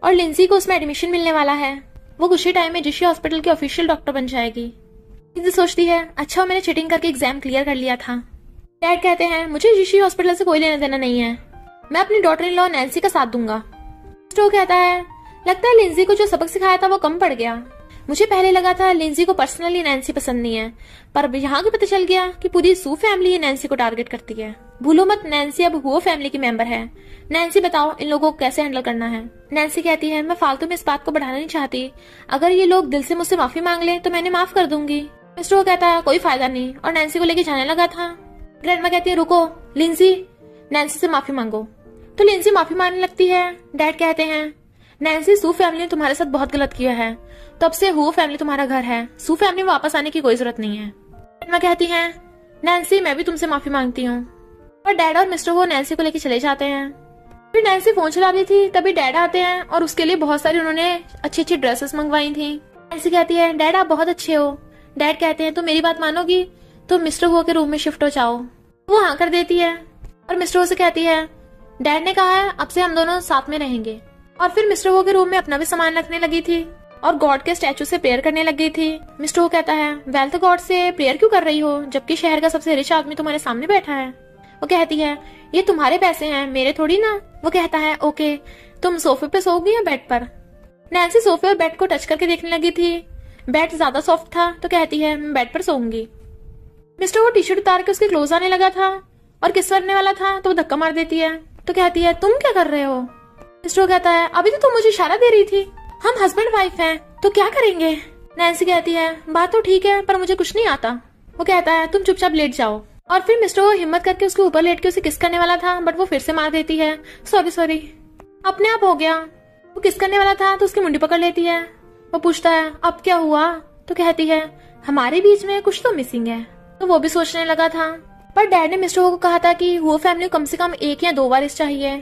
और लिंसी को उसमें एडमिशन मिलने वाला है। वो कुछ ही टाइम में जिशी हॉस्पिटल की ऑफिशियल डॉक्टर बन जाएगी। लिंसी सोचती है अच्छा मैंने चीटिंग करके एग्ज़ाम क्लियर कर लिया था। डैड कहते हैं, मुझे जिशी हॉस्पिटल से कोई लेना देना नहीं है। मैं अपनी डॉटर इन लॉ नैन्सी का साथ दूँगा। स्टो कहता है, लगता है लिंजी को जो सबक सिखाया था वो कम पड़ गया। मुझे पहले लगा था लिंजी को पर्सनली नैन्सी पसंद नहीं है, पर अब यहाँ के पता चल गया कि पूरी सू फैमिली नैन्सी को टारगेट करती है। भूलो मत नैन्सी अब वो फैमिली की मेंबर है। नैन्सी बताओ, इन लोगों को कैसे हैंडल करना है? नैन्सी कहती है, मैं फालतू में इस बात को बढ़ाना नहीं चाहती। अगर ये लोग दिल से मुझसे माफ़ी मांग ले तो मैंने माफ़ कर दूँगी। मिस्टर वो कहता है, कोई फ़ायदा नहीं। और नैन्सी को लेके जाने लगा था। ग्रैंडमा कहती है, रुको लिंसी नैन्सी से माफ़ी मांगो। तो लिंसी माफ़ी मांगने लगती है। डैड कहते हैं नैन्सी सू फैमिली ने तुम्हारे साथ बहुत गलत किया है। तब से हु फैमिली तुम्हारा घर है। सू फैमिली वापस आने की कोई ज़रूरत नहीं है। कहती है नैन्सी मैं भी तुमसे माफ़ी मांगती हूँ। और डैड और मिस्टर वो नैन्सी को लेके चले जाते हैं। फिर नैन्सी फ़ोन चला रही थी, तभी डैड आते हैं और उसके लिए बहुत सारी उन्होंने अच्छी अच्छी ड्रेसेस मंगवाई थी। नैन्सी कहती है, डैड, आप बहुत अच्छे हो। डैड कहते हैं तो मेरी बात मानोगी? तो मिस्टर हो के रूम में शिफ्ट हो जाओ। वो हाँ कर देती है और मिस्टर हो से कहती है, डैड ने कहा है, अब से हम दोनों साथ में रहेंगे। और फिर मिस्टर हो के रूम में अपना भी सामान रखने लगी थी और गॉड के स्टैचू से प्रेयर करने लग गई थी। मिस्टर हो कहता है वेल्थ गॉड से प्रेयर क्यों कर रही हो? जबकि शहर का सबसे रिच आदमी तुम्हारे सामने बैठा है। वो कहती है, ये तुम्हारे पैसे हैं, मेरे थोड़ी ना? वो कहता है, ओके, तुम सोफे पे सोओगी या बेड पर? नैन्सी सोफे और बेड को टच करके देखने लगी थी। बेड ज़्यादा सॉफ्ट था तो कहती है, मैं बेड पर सोऊँगी। मिस्टर वो टी शर्ट उतार के उसके क्लोज आने लगा था और किस करने वाला था तो वो धक्का मार देती है। तो कहती है, तुम क्या कर रहे हो? मिस्टर कहता है, अभी तो तुम मुझे इशारा दे रही थी। हम हस्बैंड वाइफ हैं तो क्या करेंगे? नैन्सी कहती है, बात तो ठीक है, पर मुझे कुछ नहीं आता। वो कहता है, तुम चुपचाप लेट जाओ। और फिर मिस्टर वो हिम्मत करके उसके ऊपर लेट के उसे किस करने वाला था बट वो फिर से मार देती है। सॉरी सॉरी अपने आप हो गया। वो किस करने वाला था तो उसकी मुंडी पकड़ लेती है। वो पूछता है, अब क्या हुआ? तो कहती है, हमारे बीच में कुछ तो मिसिंग है। तो वो भी सोचने लगा था। पर डैड ने मिस्टर को कहा था कि वो फैमिली कम से कम एक या दो बार इस चाहिए।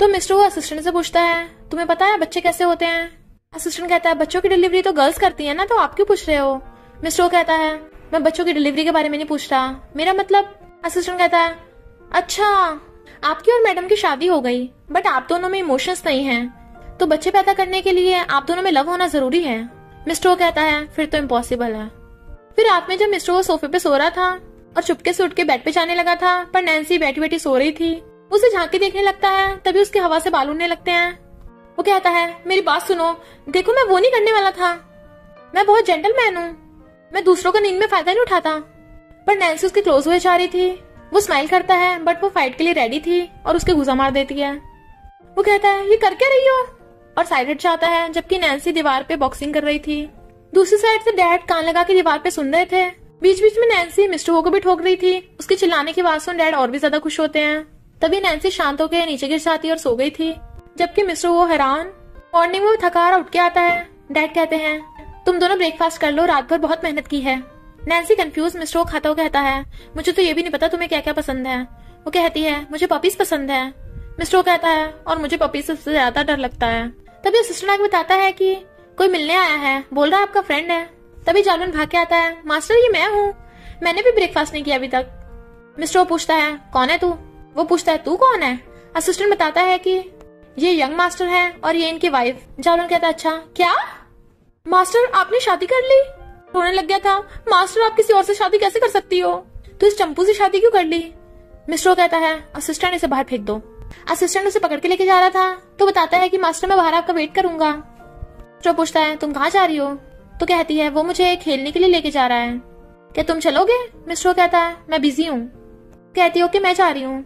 तो मिस्टर वो असिस्टेंट से पूछता है, तुम्हें पता है बच्चे कैसे होते हैं? असिस्टेंट कहता है, बच्चों की डिलीवरी तो गर्ल्स करती है ना तो आप क्यों पूछ रहे हो? मिस्टर कहता है मैं बच्चों की डिलीवरी के बारे में नहीं पूछ रहा। मेरा मतलब असिस्टेंट कहता है अच्छा आपकी और मैडम की शादी हो गई बट आप दोनों में इमोशंस नहीं हैं। तो बच्चे पैदा करने के लिए आप दोनों में लव होना ज़रूरी है? मिस्टर कहता है, फिर तो इम्पॉसिबल है। फिर रात में जब मिस्टर सोफे पे सो रहा था और चुपके से उठ के बेड पे जाने लगा था, पर नैन्सी बैठी बैठी सो रही थी, उसे झांकी देखने लगता है, तभी उसके हवा से बाल उड़ने लगते हैं। वो कहता है, मेरी बात सुनो, देखो मैं वो नहीं करने वाला था। मैं बहुत जेंटलमैन हूँ मैं दूसरों का नींद में फ़ायदा नहीं उठाता। पर नैन्सी उसके क्लोज हुए जा रही थी। वो स्माइल करता है बट वो फाइट के लिए रेडी थी और उसके घुसा मार देती है। वो कहता है, ये कर क्या रही हो? और साइड हट जाता है, जबकि नैन्सी दीवार पे बॉक्सिंग कर रही थी। दूसरी साइड से डैड कान लगा के दीवार पे सुन रहे थे। बीच बीच में नैन्सी मिस्टर हो को भी ठोक रही थी। उसके चिल्लाने की आवाज़ सुन डैड और भी ज़्यादा खुश होते हैं। तभी नैन्सी शांत होकर नीचे गिर जाती और सो गई थी। जबकि मिस्टर वो हैरान। मॉर्निंग में थकार उठ के आता है। डैड कहते हैं तुम दोनों ब्रेकफास्ट कर लो, रात भर बहुत मेहनत की है। नैन्सी कंफ्यूज मिस्टर को खाता कहता है, मुझे तो ये भी नहीं पता तुम्हें क्या क्या पसंद है। वो कहती है, मुझे पपीज पसंद है। मिस्टर कहता है, और मुझे पपीज सबसे ज़्यादा डर लगता है। तभी असिस्टेंट आगे बताता है कि, कोई मिलने आया है, बोल रहा है आपका फ्रेंड है। तभी जालवन भाग के आता है मास्टर ये मैं हूँ। मैंने भी ब्रेकफास्ट नहीं किया अभी तक। मिस्टर पूछता है, कौन है तू? वो पूछता है, तू कौन है? असिस्टेंट बताता है कि, ये यंग मास्टर है और ये इनकी वाइफ जालवन कहता है अच्छा क्या? मास्टर, आपने शादी कर ली? रोने लग गया था। मास्टर, आप किसी और से शादी कैसे कर सकती हो? तो इस चंपू से शादी क्यों कर ली? मिस्टर कहता है असिस्टेंट इसे बाहर फेंक दो। असिस्टेंट उसे पकड़ के लेके जा रहा था। तो बताता है कि, मास्टर, मैं बाहर आपका वेट करूँगा। जो पूछता है, तुम कहाँ जा रही हो? तो कहती है, वो मुझे खेलने के लिए लेके जा रहा है। क्या तुम चलोगे? मिस्टर कहता है, मैं बिज़ी हूँ। कहती हो कि मैं जा रही हूँ।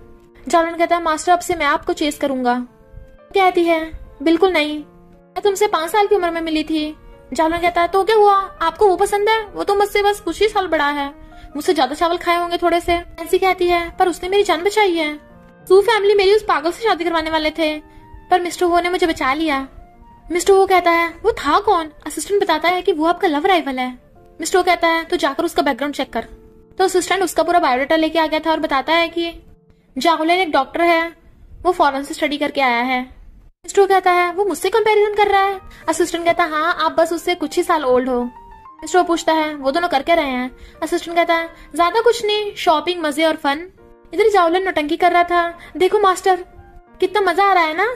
जॉलन कहता है, मास्टर, अब से मैं आपको चेस करूँगा। कहती है, बिल्कुल नहीं। मैं तुमसे पाँच साल की उम्र में मिली थी। जालन कहता है तो क्या हुआ? आपको वो पसंद है? वो तो मुझसे बस कुछ ही साल बड़ा है। मुझसे ज़्यादा चावल खाए होंगे थोड़े से। ऐसी कहती है, पर उसने मेरी जान बचाई है। सू फैमिली मेरी उस पागल से शादी करवाने वाले थे। पर मिस्टर वो ने मुझे बचा लिया। मिस्टर वो कहता है, वो था कौन? असिस्टेंट बताता है कि वो आपका लव राइवल है। मिस्टर वो कहता है तो जाकर उसका बैकग्राउंड चेक कर। तो असिस्टेंट उसका पूरा बायोडाटा लेके आ गया था और बताता है कि जाहुलन एक डॉक्टर है। वो फॉरन से स्टडी करके आया है। मिस्टर कहता है, वो मुझसे कंपैरिजन कर रहा है? असिस्टेंट कहता है हाँ आप बस उससे कुछ ही साल ओल्ड हो. मिस्टर पूछता है, वो दोनों करके रहे हैं? असिस्टेंट कहता है, ज़्यादा कुछ नहीं शॉपिंग मज़े और फन इधर जावलन नोटंकी कर रहा था। देखो मास्टर कितना मज़ा आ रहा है ना?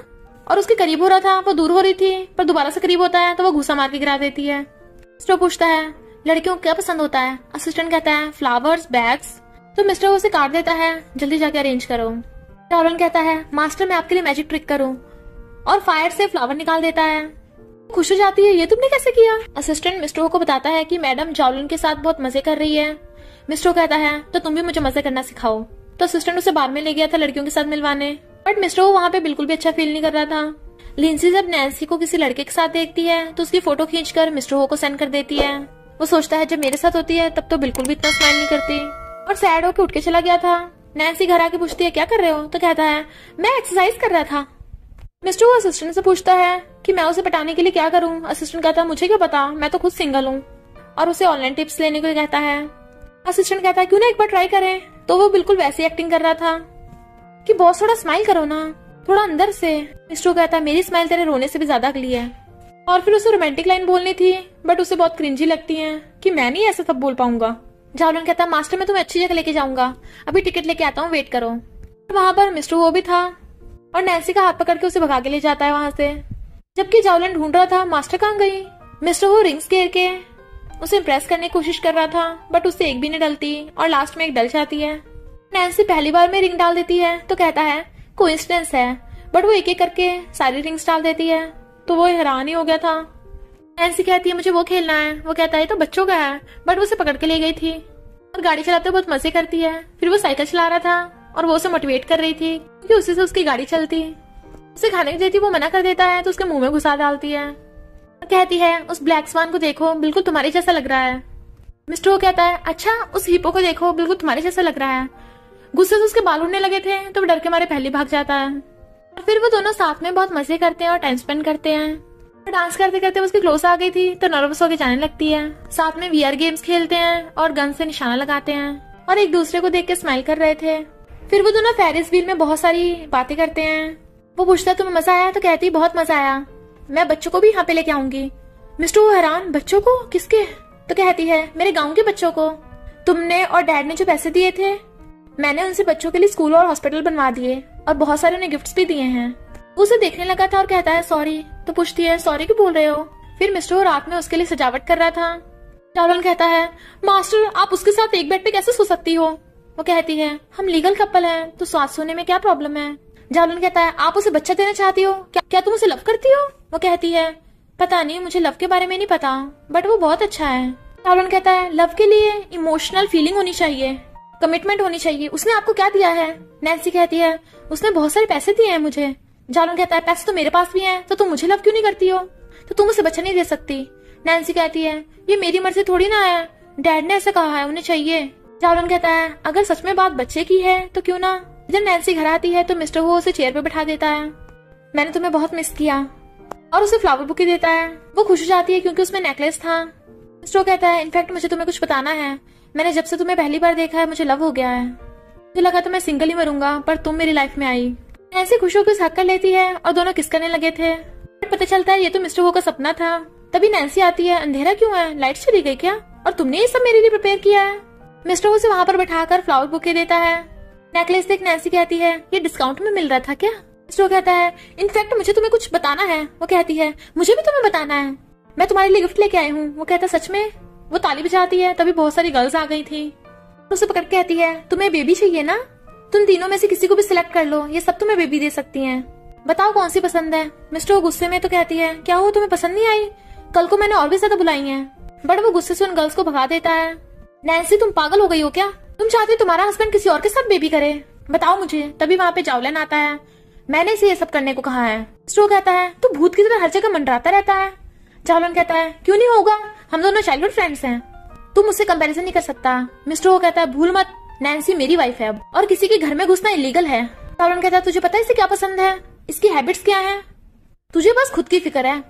और उसके करीब हो रहा था, वो दूर हो रही थी, पर दोबारा से करीब होता है तो वो घुसा मार के गिरा देती है। मिस्टर पूछता है, लड़कियों को क्या पसंद होता है? असिस्टेंट कहता है फ्लावर्स बैग्स तो मिस्टर उसे काट देता है, जल्दी जाके अरेंज करो. रावलन कहता है मास्टर मैं आपके लिए मैजिक ट्रिक करूँ. और फायर से फ्लावर निकाल देता है। खुश हो जाती है, ये तुमने कैसे किया? असिस्टेंट मिस्टर को बताता है कि मैडम जावलिन के साथ बहुत मज़े कर रही है। मिस्टर कहता है तो तुम भी मुझे मज़े करना सिखाओ। तो असिस्टेंट उसे बार में ले गया था लड़कियों के साथ मिलवाने। बट मिस्टर वहाँ पे बिल्कुल भी अच्छा फील नहीं कर रहा था। लिंसी जब नैन्सी को किसी लड़के के साथ देखती है तो उसकी फ़ोटो खींचकर मिस्टर हो को सेंड कर देती है। वो सोचता है, जब मेरे साथ होती है, तब तो बिल्कुल भी इतना स्माइल नहीं करती। और सैड होकर उठ के चला गया था। नैन्सी घर आके पूछती है, क्या कर रहे हो? तो कहता है, मैं एक्सरसाइज कर रहा था। मिस्टर वो असिस्टेंट से पूछता है कि मैं उसे पटाने के लिए क्या करूँ? असिस्टेंट कहता है, मुझे क्या पता? मैं तो खुद सिंगल हूँ। और उसे ऑनलाइन टिप्स लेने को कहता है। असिस्टेंट कहता है, क्यों ना एक बार ट्राई करें? तो वो बिल्कुल वैसी एक्टिंग कर रहा था कि, बहुत थोड़ा स्माइल करो ना, थोड़ा अंदर से। मिस्टर कहता है, मेरी स्माइल तेरे रोने से भी ज़्यादा अगली है। और फिर उसे रोमांटिक लाइन बोलनी थी बट उसे बहुत क्रिंजी लगती है कि, मैं नहीं ऐसा सब बोल पाऊँगा। जावलन कहता है, मास्टर, मैं तुम्हें अच्छी जगह लेके जाऊँगा। अभी टिकट लेके आता हूँ वेट करो। वहाँ पर मिस्टर वो भी था और नैन्सी का हाथ पकड़ के उसे भगा के ले जाता है वहाँ से। जबकि जावलन ढूंढ रहा था, मास्टर कहाँ गई? मिस्टर वो रिंग्स घेर के उसे इम्प्रेस करने की कोशिश कर रहा था बट उससे एक भी नहीं डलती और लास्ट में एक डल जाती है। नैन्सी पहली बार में रिंग डाल देती है तो कहता है कोइंसिडेंस है। बट वो एक एक करके सारी रिंग्स डाल देती है। तो वो हैरान ही हो गया था। नैन्सी कहती है, मुझे वो खेलना है। वो कहता है तो बच्चों का है। बट वो उसे पकड़ के ले गई थी। और गाड़ी चलाते बहुत मज़े करती है। फिर वो साइकिल चला रहा था और वो उसे मोटिवेट कर रही थी क्योंकि उसी से उसकी गाड़ी चलती है। उसे खाने की देती वो मना कर देता है तो उसके मुँह में घुसा डालती है। कहती है, उस ब्लैक स्वान को देखो, बिल्कुल तुम्हारे जैसा लग रहा है। मिस्टर वो कहता है अच्छा उस हिपो को देखो, बिल्कुल तुम्हारे जैसा लग रहा है। गुस्से से उसके बाल उड़ने लगे थे तो वो डर के मारे पहले भाग जाता है। और फिर वो दोनों साथ में बहुत मज़े करते हैं और टाइम स्पेंड करते हैं। डांस करते करते उसकी क्लोज आ गई थी तो नर्वस होकर जाने लगती है। साथ में वीआर गेम्स खेलते हैं और गन से निशाना लगाते हैं। और एक दूसरे को देख के स्माइल कर रहे थे। फिर वो दोनों फेरिस व्हील में बहुत सारी बातें करते हैं। वो पूछता, तुम्हें मज़ा आया? तो कहती, बहुत मज़ा आया। मैं बच्चों को भी यहाँ पे लेके आऊँगी। मिस्टर, वो हैरान, बच्चों को? किसके? तो कहती है, मेरे गाँव के बच्चों को। तुमने और डैड ने जो पैसे दिए थे, मैंने उनसे बच्चों के लिए स्कूल और हॉस्पिटल बनवा दिए और बहुत सारे उन्हें गिफ्ट्स भी दिए हैं। उसे देखने लगा था और कहता है सॉरी तो पूछती है सॉरी क्यों बोल रहे हो? फिर मिस्टर वो रात में उसके लिए सजावट कर रहा था। चावल कहता है, मास्टर, आप उसके साथ एक बेड पे कैसे सो सकती हो? वो कहती है, हम लीगल कपल हैं तो स्वाद सोने में क्या प्रॉब्लम है? जावलन कहता है, आप उसे बच्चा देना चाहती हो? क्या क्या तुम उसे लव करती हो? वो कहती है, पता नहीं, मुझे लव के बारे में नहीं पता बट वो बहुत अच्छा है. जावलन कहता है लव के लिए इमोशनल फीलिंग होनी चाहिए कमिटमेंट होनी चाहिए, उसने आपको क्या दिया है? नैन्सी कहती है, उसने बहुत सारे पैसे दिए हैं मुझे. जालून कहता है, पैसे तो मेरे पास भी हैं तो तुम मुझे लव क्यों नहीं करती हो? तो तुम उसे बच्चा नहीं दे सकती. नैन्सी कहती है, ये मेरी मर्ज़ी थोड़ी ना है डैड ने ऐसा कहा है, उन्हें चाहिए. जालून कहता है, अगर सच में बात बच्चे की है तो क्यों ना? जब नैन्सी घर आती है तो मिस्टर वो उसे चेयर पे बैठा देता है। मैंने तुम्हें बहुत मिस किया। और उसे फ्लावर बुके देता है। वो खुश हो जाती है क्योंकि उसमें नेकलेस था। मिस्टर कहता है इनफैक्ट मुझे तुम्हें कुछ बताना है। मैंने जब से तुम्हें पहली बार देखा है, मुझे लव हो गया है। मुझे लगा तो मैं सिंगल ही मरूँगा, पर तुम मेरी लाइफ में आई। ऐसे खुश होकर हक कर लेती है, और दोनों किस करने लगे थे। पता चलता है, ये तो मिस्टर वो का सपना था। तभी नैन्सी आती है, अंधेरा क्यों है? लाइट चली गई क्या? और तुमने ये सब मेरे लिए प्रिपेयर किया है? मिस्टर वो से वहाँ पर बैठाकर फ्लावर बुके देता है। नेकलेस देख नैन्सी कहती है, ये डिस्काउंट में मिल रहा था क्या? मिस्टर कहता है इनफैक्ट मुझे तुम्हें कुछ बताना है। वो कहती है, मुझे भी तुम्हें बताना है। मैं तुम्हारे लिए गिफ्ट लेके आई हूँ। वो कहता सच में? वो ताली बजाती है, तभी बहुत सारी गर्ल्स आ गई थी। उसे पकड़ के कहती है, तुम्हें बेबी चाहिए ना? तुम तीनों में से किसी को भी सिलेक्ट कर लो। ये सब तुम्हें बेबी दे सकती हैं। बताओ कौन सी पसंद है? मिस्टर वो गुस्से में तो कहती है, क्या वो तुम्हें पसंद नहीं आई? कल को मैंने और भी ज़्यादा बुलाई है। बट वो गुस्से से उन गर्ल्स को भगा देता है। नैन्सी, तुम पागल हो गई हो क्या? तुम चाहती तुम्हारा हस्बैंड किसी और के साथ बेबी करे? बताओ मुझे, तभी वहाँ पे जावलन आता है। मैंने इसे ये सब करने को कहा है। स्टो कहता है, तू भूत की तरह हर जगह मंडराता रहता है। जावलन कहता है, क्यों नहीं होगा? हम दोनों चाइल्डहुड फ्रेंड्स हैं। तुम मुझसे कंपैरिजन नहीं कर सकता। मिस्टर वो कहता है, भूल मत, नैन्सी मेरी वाइफ है और किसी के घर में घुसना इलीगल है। टॉलन कहता है, तुझे पता है इसे क्या पसंद है? इसकी हैबिट्स क्या है? तुझे बस खुद की फ़िक्र है।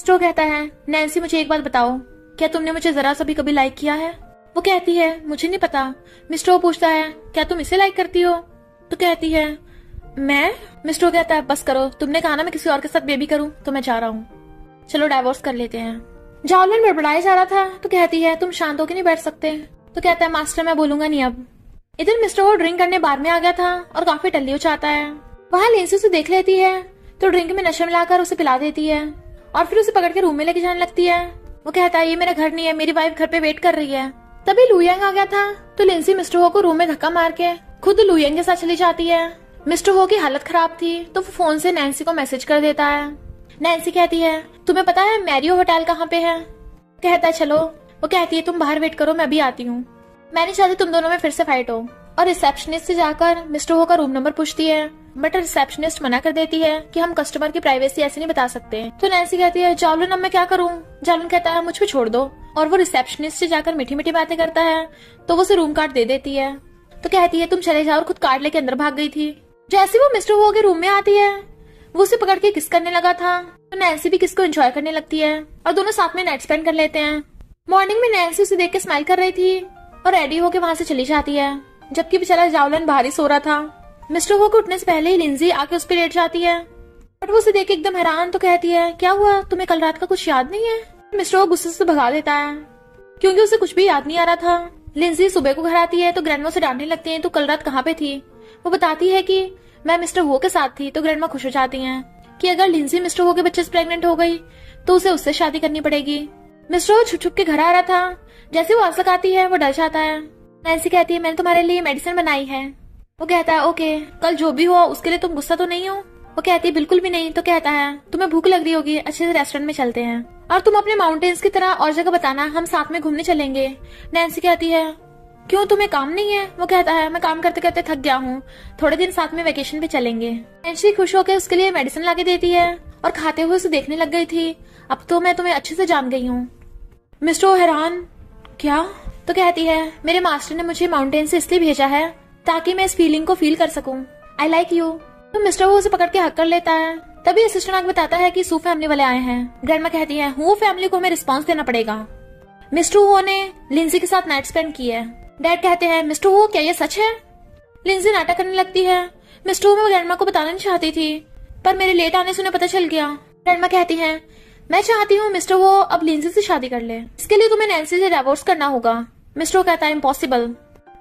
स्टो कहता है, नैन्सी, मुझे एक बात बताओ। क्या तुमने मुझे जरा सा भी कभी लाइक किया है? वो कहती है, मुझे नहीं पता। मिस्टर पूछता है, क्या तुम इसे लाइक करती हो? तो कहती है, मैं? मिस्टर कहता है, बस करो। तुमने कहा ना मैं किसी और के साथ बेबी करूँ तो मैं जा रहा हूँ। चलो डाइवोर्स कर लेते हैं। जावलन बड़बड़ाया जा रहा था तो कहती है, तुम शांत होकर नहीं बैठ सकते। तो कहता है, मास्टर, मैं बोलूँगा नहीं अब। इधर मिस्टर वो ड्रिंक करने बार में आ गया था और काफ़ी टल्ली हो चाहता है। वहाँ लेंसी उसे देख लेती है तो ड्रिंक में नशा मिलाकर उसे पिला देती है और फिर उसे पकड़ के रूम में लेके जाने लगती है। वो कहता है, ये मेरा घर नहीं है, मेरी वाइफ घर पे वेट कर रही है। तभी लुयंग आ गया था तो लिंसी मिस्टर हो को रूम में धक्का मार के खुद लुयंग के साथ चली जाती है। मिस्टर हो की हालत खराब थी तो वो फ़ोन से नैन्सी को मैसेज कर देता है। नैन्सी कहती है, तुम्हें पता है मैरियो होटल कहाँ पे है? कहता चलो। वो कहती है, तुम बाहर वेट करो, मैं भी आती हूँ। मैं नहीं चाहती तुम दोनों में फिर से फाइट हो। और रिसेप्शनिस्ट से जाकर मिस्टर हो का रूम नंबर पूछती है, बट रिसेप्शनिस्ट मना कर देती है कि हम कस्टमर की प्राइवेसी ऐसे नहीं बता सकते? तो नैन्सी कहती है, जालून, अब मैं क्या करूँ? जालून कहता है, मुझ पे छोड़ दो। और वो रिसेप्शनिस्ट से जाकर मीठी मीठी बातें करता है तो वो उसे रूम कार्ड दे देती है। तो कहती है, तुम चले जाओ और खुद कार्ड लेके अंदर भाग गई थी। जैसे वो मिस्टर वो के रूम में आती है, वो उसे पकड़ के किस करने लगा था। तो नैन्सी भी किसको एंजॉय करने लगती है और दोनों साथ में नाइट स्पेंड कर लेते हैं। मॉर्निंग में नैन्सी उसे देख के स्माइल कर रही थी और रेडी होके वहाँ से चली जाती है, जबकि बेचारा जावलन भारी सो रहा था। मिस्टर वो को उठने से पहले ही लिंजी आके उस पर लेट जाती है। बट वो उसे देख एकदम हैरान तो कहती है, क्या हुआ? तुम्हें कल रात का कुछ याद नहीं है? मिस्टर वो गुस्से से भगा देता है। क्योंकि उसे कुछ भी याद नहीं आ रहा था। लिंजी सुबह को घर आती है तो ग्रैंडमा से डांटने लगती है तो कल रात कहाँ पे थी? वो बताती है कि मैं मिस्टर हो के साथ थी तो ग्रैंडमा खुश हो जाती हैं कि अगर लिंजी मिस्टर हो के बच्चे से प्रेग्नेंट हो गई तो उसे उससे शादी करनी पड़ेगी। मिस्टर हो छुप छुप के घर आ रहा था। जैसे वो आसक आती है, वो डर जाता है। नैन्सी कहती है, मैंने तुम्हारे लिए मेडिसिन बनाई है। वो कहता है, ओके, कल जो भी हो उसके लिए तुम गुस्सा तो नहीं हो? वो कहती है, बिल्कुल भी नहीं तो कहता है, तुम्हें भूख लग रही होगी, अच्छे से रेस्टोरेंट में चलते हैं। और तुम अपने माउंटेन्स की तरह और जगह बताना, हम साथ में घूमने चलेंगे। नैन्सी कहती है, क्यों, तुम्हें काम नहीं है? वो कहता है, मैं काम करते करते थक गया हूँ, थोड़े दिन साथ में वेकेशन पे चलेंगे। नैन्सी खुश होकर उसके लिए मेडिसिन ला के देती है और खाते हुए उसे देखने लग गई थी। अब तो मैं तुम्हें अच्छे से जान गई हूँ। मिस्टर हैरान क्या? तो कहती है, मेरे मास्टर ने मुझे माउंटेन से इसलिए भेजा है ताकि मैं इस फीलिंग को फील कर सकूँ। आई लाइक यू तो मिस्टर वो उसे पकड़ के हक कर लेता है। तभी असिस्टेंट आगे बताता है कि सू फैमिली वाले आए हैं। ग्रैंडमा कहती है हु फैमिली को हमें रिस्पॉन्स देना पड़ेगा। मिस्टर वो ने लिंजी के साथ नाइट स्पेंड की है। डैड कहते हैं, मिस्टर वो, क्या ये सच है? लिंजी नाटक करने लगती है। मिस्टर वो ग्रैंडमा को बताना नहीं चाहती थी, पर मेरे लेट आने से उन्हें पता चल गया। ग्रैंडमा कहती है, मैं चाहती हूँ मिस्टर वो अब लिंजी से शादी कर ले। इसके लिए तुम्हें नैन्सी से डिवोर्स करना होगा। मिस्टर वो कहता है इम्पॉसिबल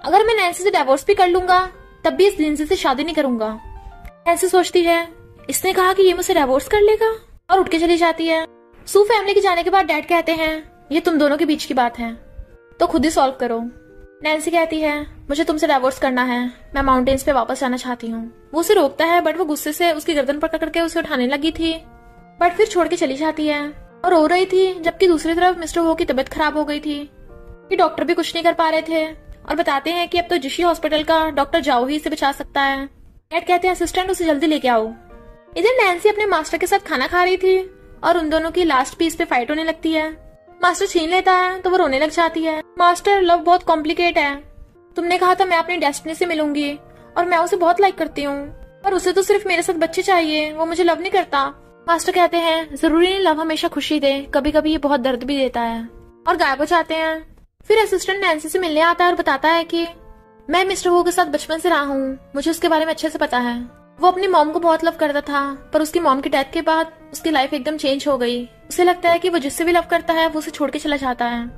अगर मैं नैन्सी से डिवोर्स भी कर लूँगा, तब भी इस लिंजी से शादी नहीं करूँगा। नैन्सी सोचती है। इसने कहा कि ये मुझसे डिवोर्स कर लेगा और उठ के चली जाती है। सू फैमिली के जाने के बाद डैड कहते हैं, ये तुम दोनों के बीच की बात है। तो खुद ही सॉल्व करो। नैन्सी कहती है, मुझे तुमसे डिवोर्स करना है। मैं माउंटेन्स पे वापस जाना चाहती हूँ। वो उसे रोकता है बट वो गुस्से से उसकी गर्दन पकड़ करके उसे उठाने लगी थी। बट फिर छोड़ के चली जाती है और रो रही थी, जबकि दूसरी तरफ़ मिस्टर हो की तबीयत खराब हो गई थी। कि डॉक्टर भी कुछ नहीं कर पा रहे थे और बताते हैं कि अब तो जिशी हॉस्पिटल का डॉक्टर जाओ ही इसे बचा सकता है। डैड कहते हैं असिस्टेंट उसे जल्दी लेके आओ. इधर नैन्सी अपने मास्टर के साथ खाना खा रही थी और उन दोनों की लास्ट पीस पे फाइट होने लगती है। मास्टर छीन लेता है तो वो रोने लग जाती है। मास्टर लव बहुत कॉम्प्लिकेट है। तुमने कहा था मैं अपनी डेस्टिनी से मिलूँगी और मैं उसे बहुत लाइक करती हूँ। और उसे तो सिर्फ़ मेरे साथ बच्चे चाहिए, वो मुझे लव नहीं करता। मास्टर कहते हैं, ज़रूरी नहीं लव हमेशा खुशी दे। कभी कभी ये बहुत दर्द भी देता है। और गायब हो जाते हैं। फिर असिस्टेंट नैन्सी से मिलने आता है और बताता है कि मैं मिस्टर वो के साथ बचपन से रहा हूँ। मुझे उसके बारे में अच्छे से पता है। वो अपनी मॉम को बहुत लव करता था, पर उसकी मॉम की डेथ के बाद उसकी लाइफ एकदम चेंज हो गई। उसे लगता है कि वो जिससे भी लव करता है, वो उसे छोड़ के चला जाता है।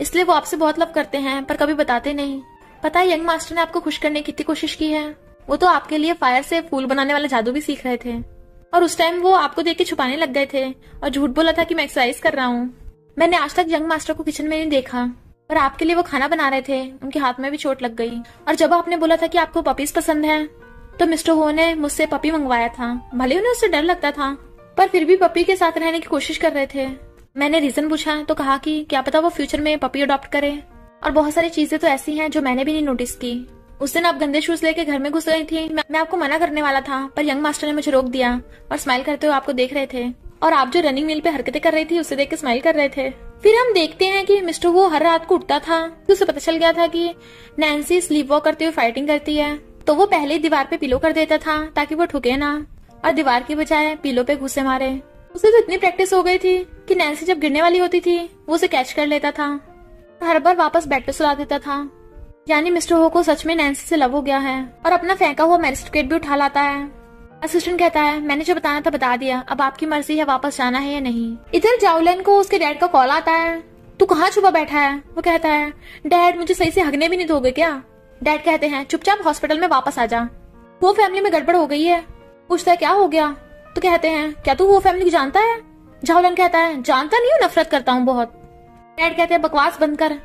इसलिए वो आपसे बहुत लव करते हैं, पर कभी बताते नहीं। पता है, यंग मास्टर ने आपको खुश करने की कितनी कोशिश की है? वो तो आपके लिए फायर से फूल बनाने वाला जादू भी सीख रहे थे। और उस टाइम वो आपको देख के छुपाने लग गए थे, और झूठ बोला था कि मैं एक्सरसाइज कर रहा हूँ। मैंने आज तक यंग मास्टर को किचन में नहीं देखा। पर आपके लिए वो खाना बना रहे थे। उनके हाथ में भी चोट लग गई। और जब आपने बोला था कि आपको पपीज पसंद है तो मिस्टर हो ने मुझसे पपी मंगवाया था। भले उन्हें उससे डर लगता था, पर फिर भी पपी के साथ रहने की कोशिश कर रहे थे। मैंने रीजन पूछा तो कहा कि क्या पता वो फ्यूचर में पपी अडॉप्ट करे। और बहुत सारी चीज़ें तो ऐसी हैं जो मैंने भी नहीं नोटिस की। उस दिन आप गंदे शूज़ लेके घर में घुस गई थी। मैं आपको मना करने वाला था, पर यंग मास्टर ने मुझे रोक दिया। और स्माइल करते हुए आपको देख रहे थे। और आप जो रनिंग मिल पे हरकतें कर रही थी, उसे देख के स्माइल कर रहे थे। फिर हम देखते हैं कि मिस्टर वो हर रात को उठता था तो उसे पता चल गया था कि नैन्सी स्लीप वॉक करते हुए फाइटिंग करती है। तो वो पहले ही दीवार पे पिलो कर देता था, ताकि वो ठुके ना, और दीवार की बजाय पिलो पे घुसे मारे। उसे तो इतनी प्रैक्टिस हो गई थी कि नैन्सी जब गिरने वाली होती थी, वो उसे कैच कर लेता था। हर बार वापस बेड पे सुला देता था। यानी मिस्टर हो को सच में नैन्सी से लव हो गया है, और अपना फेंका हुआ मैरिस्टिकेट भी उठा लाता है। असिस्टेंट कहता है, मैंने जो बताना था बता दिया। अब आपकी मर्ज़ी है वापस जाना है या नहीं। इधर जावलन को उसके डैड का कॉल आता है। तू कहाँ छुपा बैठा है? वो कहता है, डैड, मुझे सही से हगने भी नहीं दोगे क्या? डैड कहते हैं, चुपचाप हॉस्पिटल में वापस आ जा। वो फैमिली में गड़बड़ हो गई है। पूछता है, क्या हो गया? तो कहते हैं, क्या तू वो फैमिली को जानता है? जावलन कहता है, जानता नहीं हूँ, नफरत करता हूँ बहुत। डैड कहते हैं, बकवास बंद कर।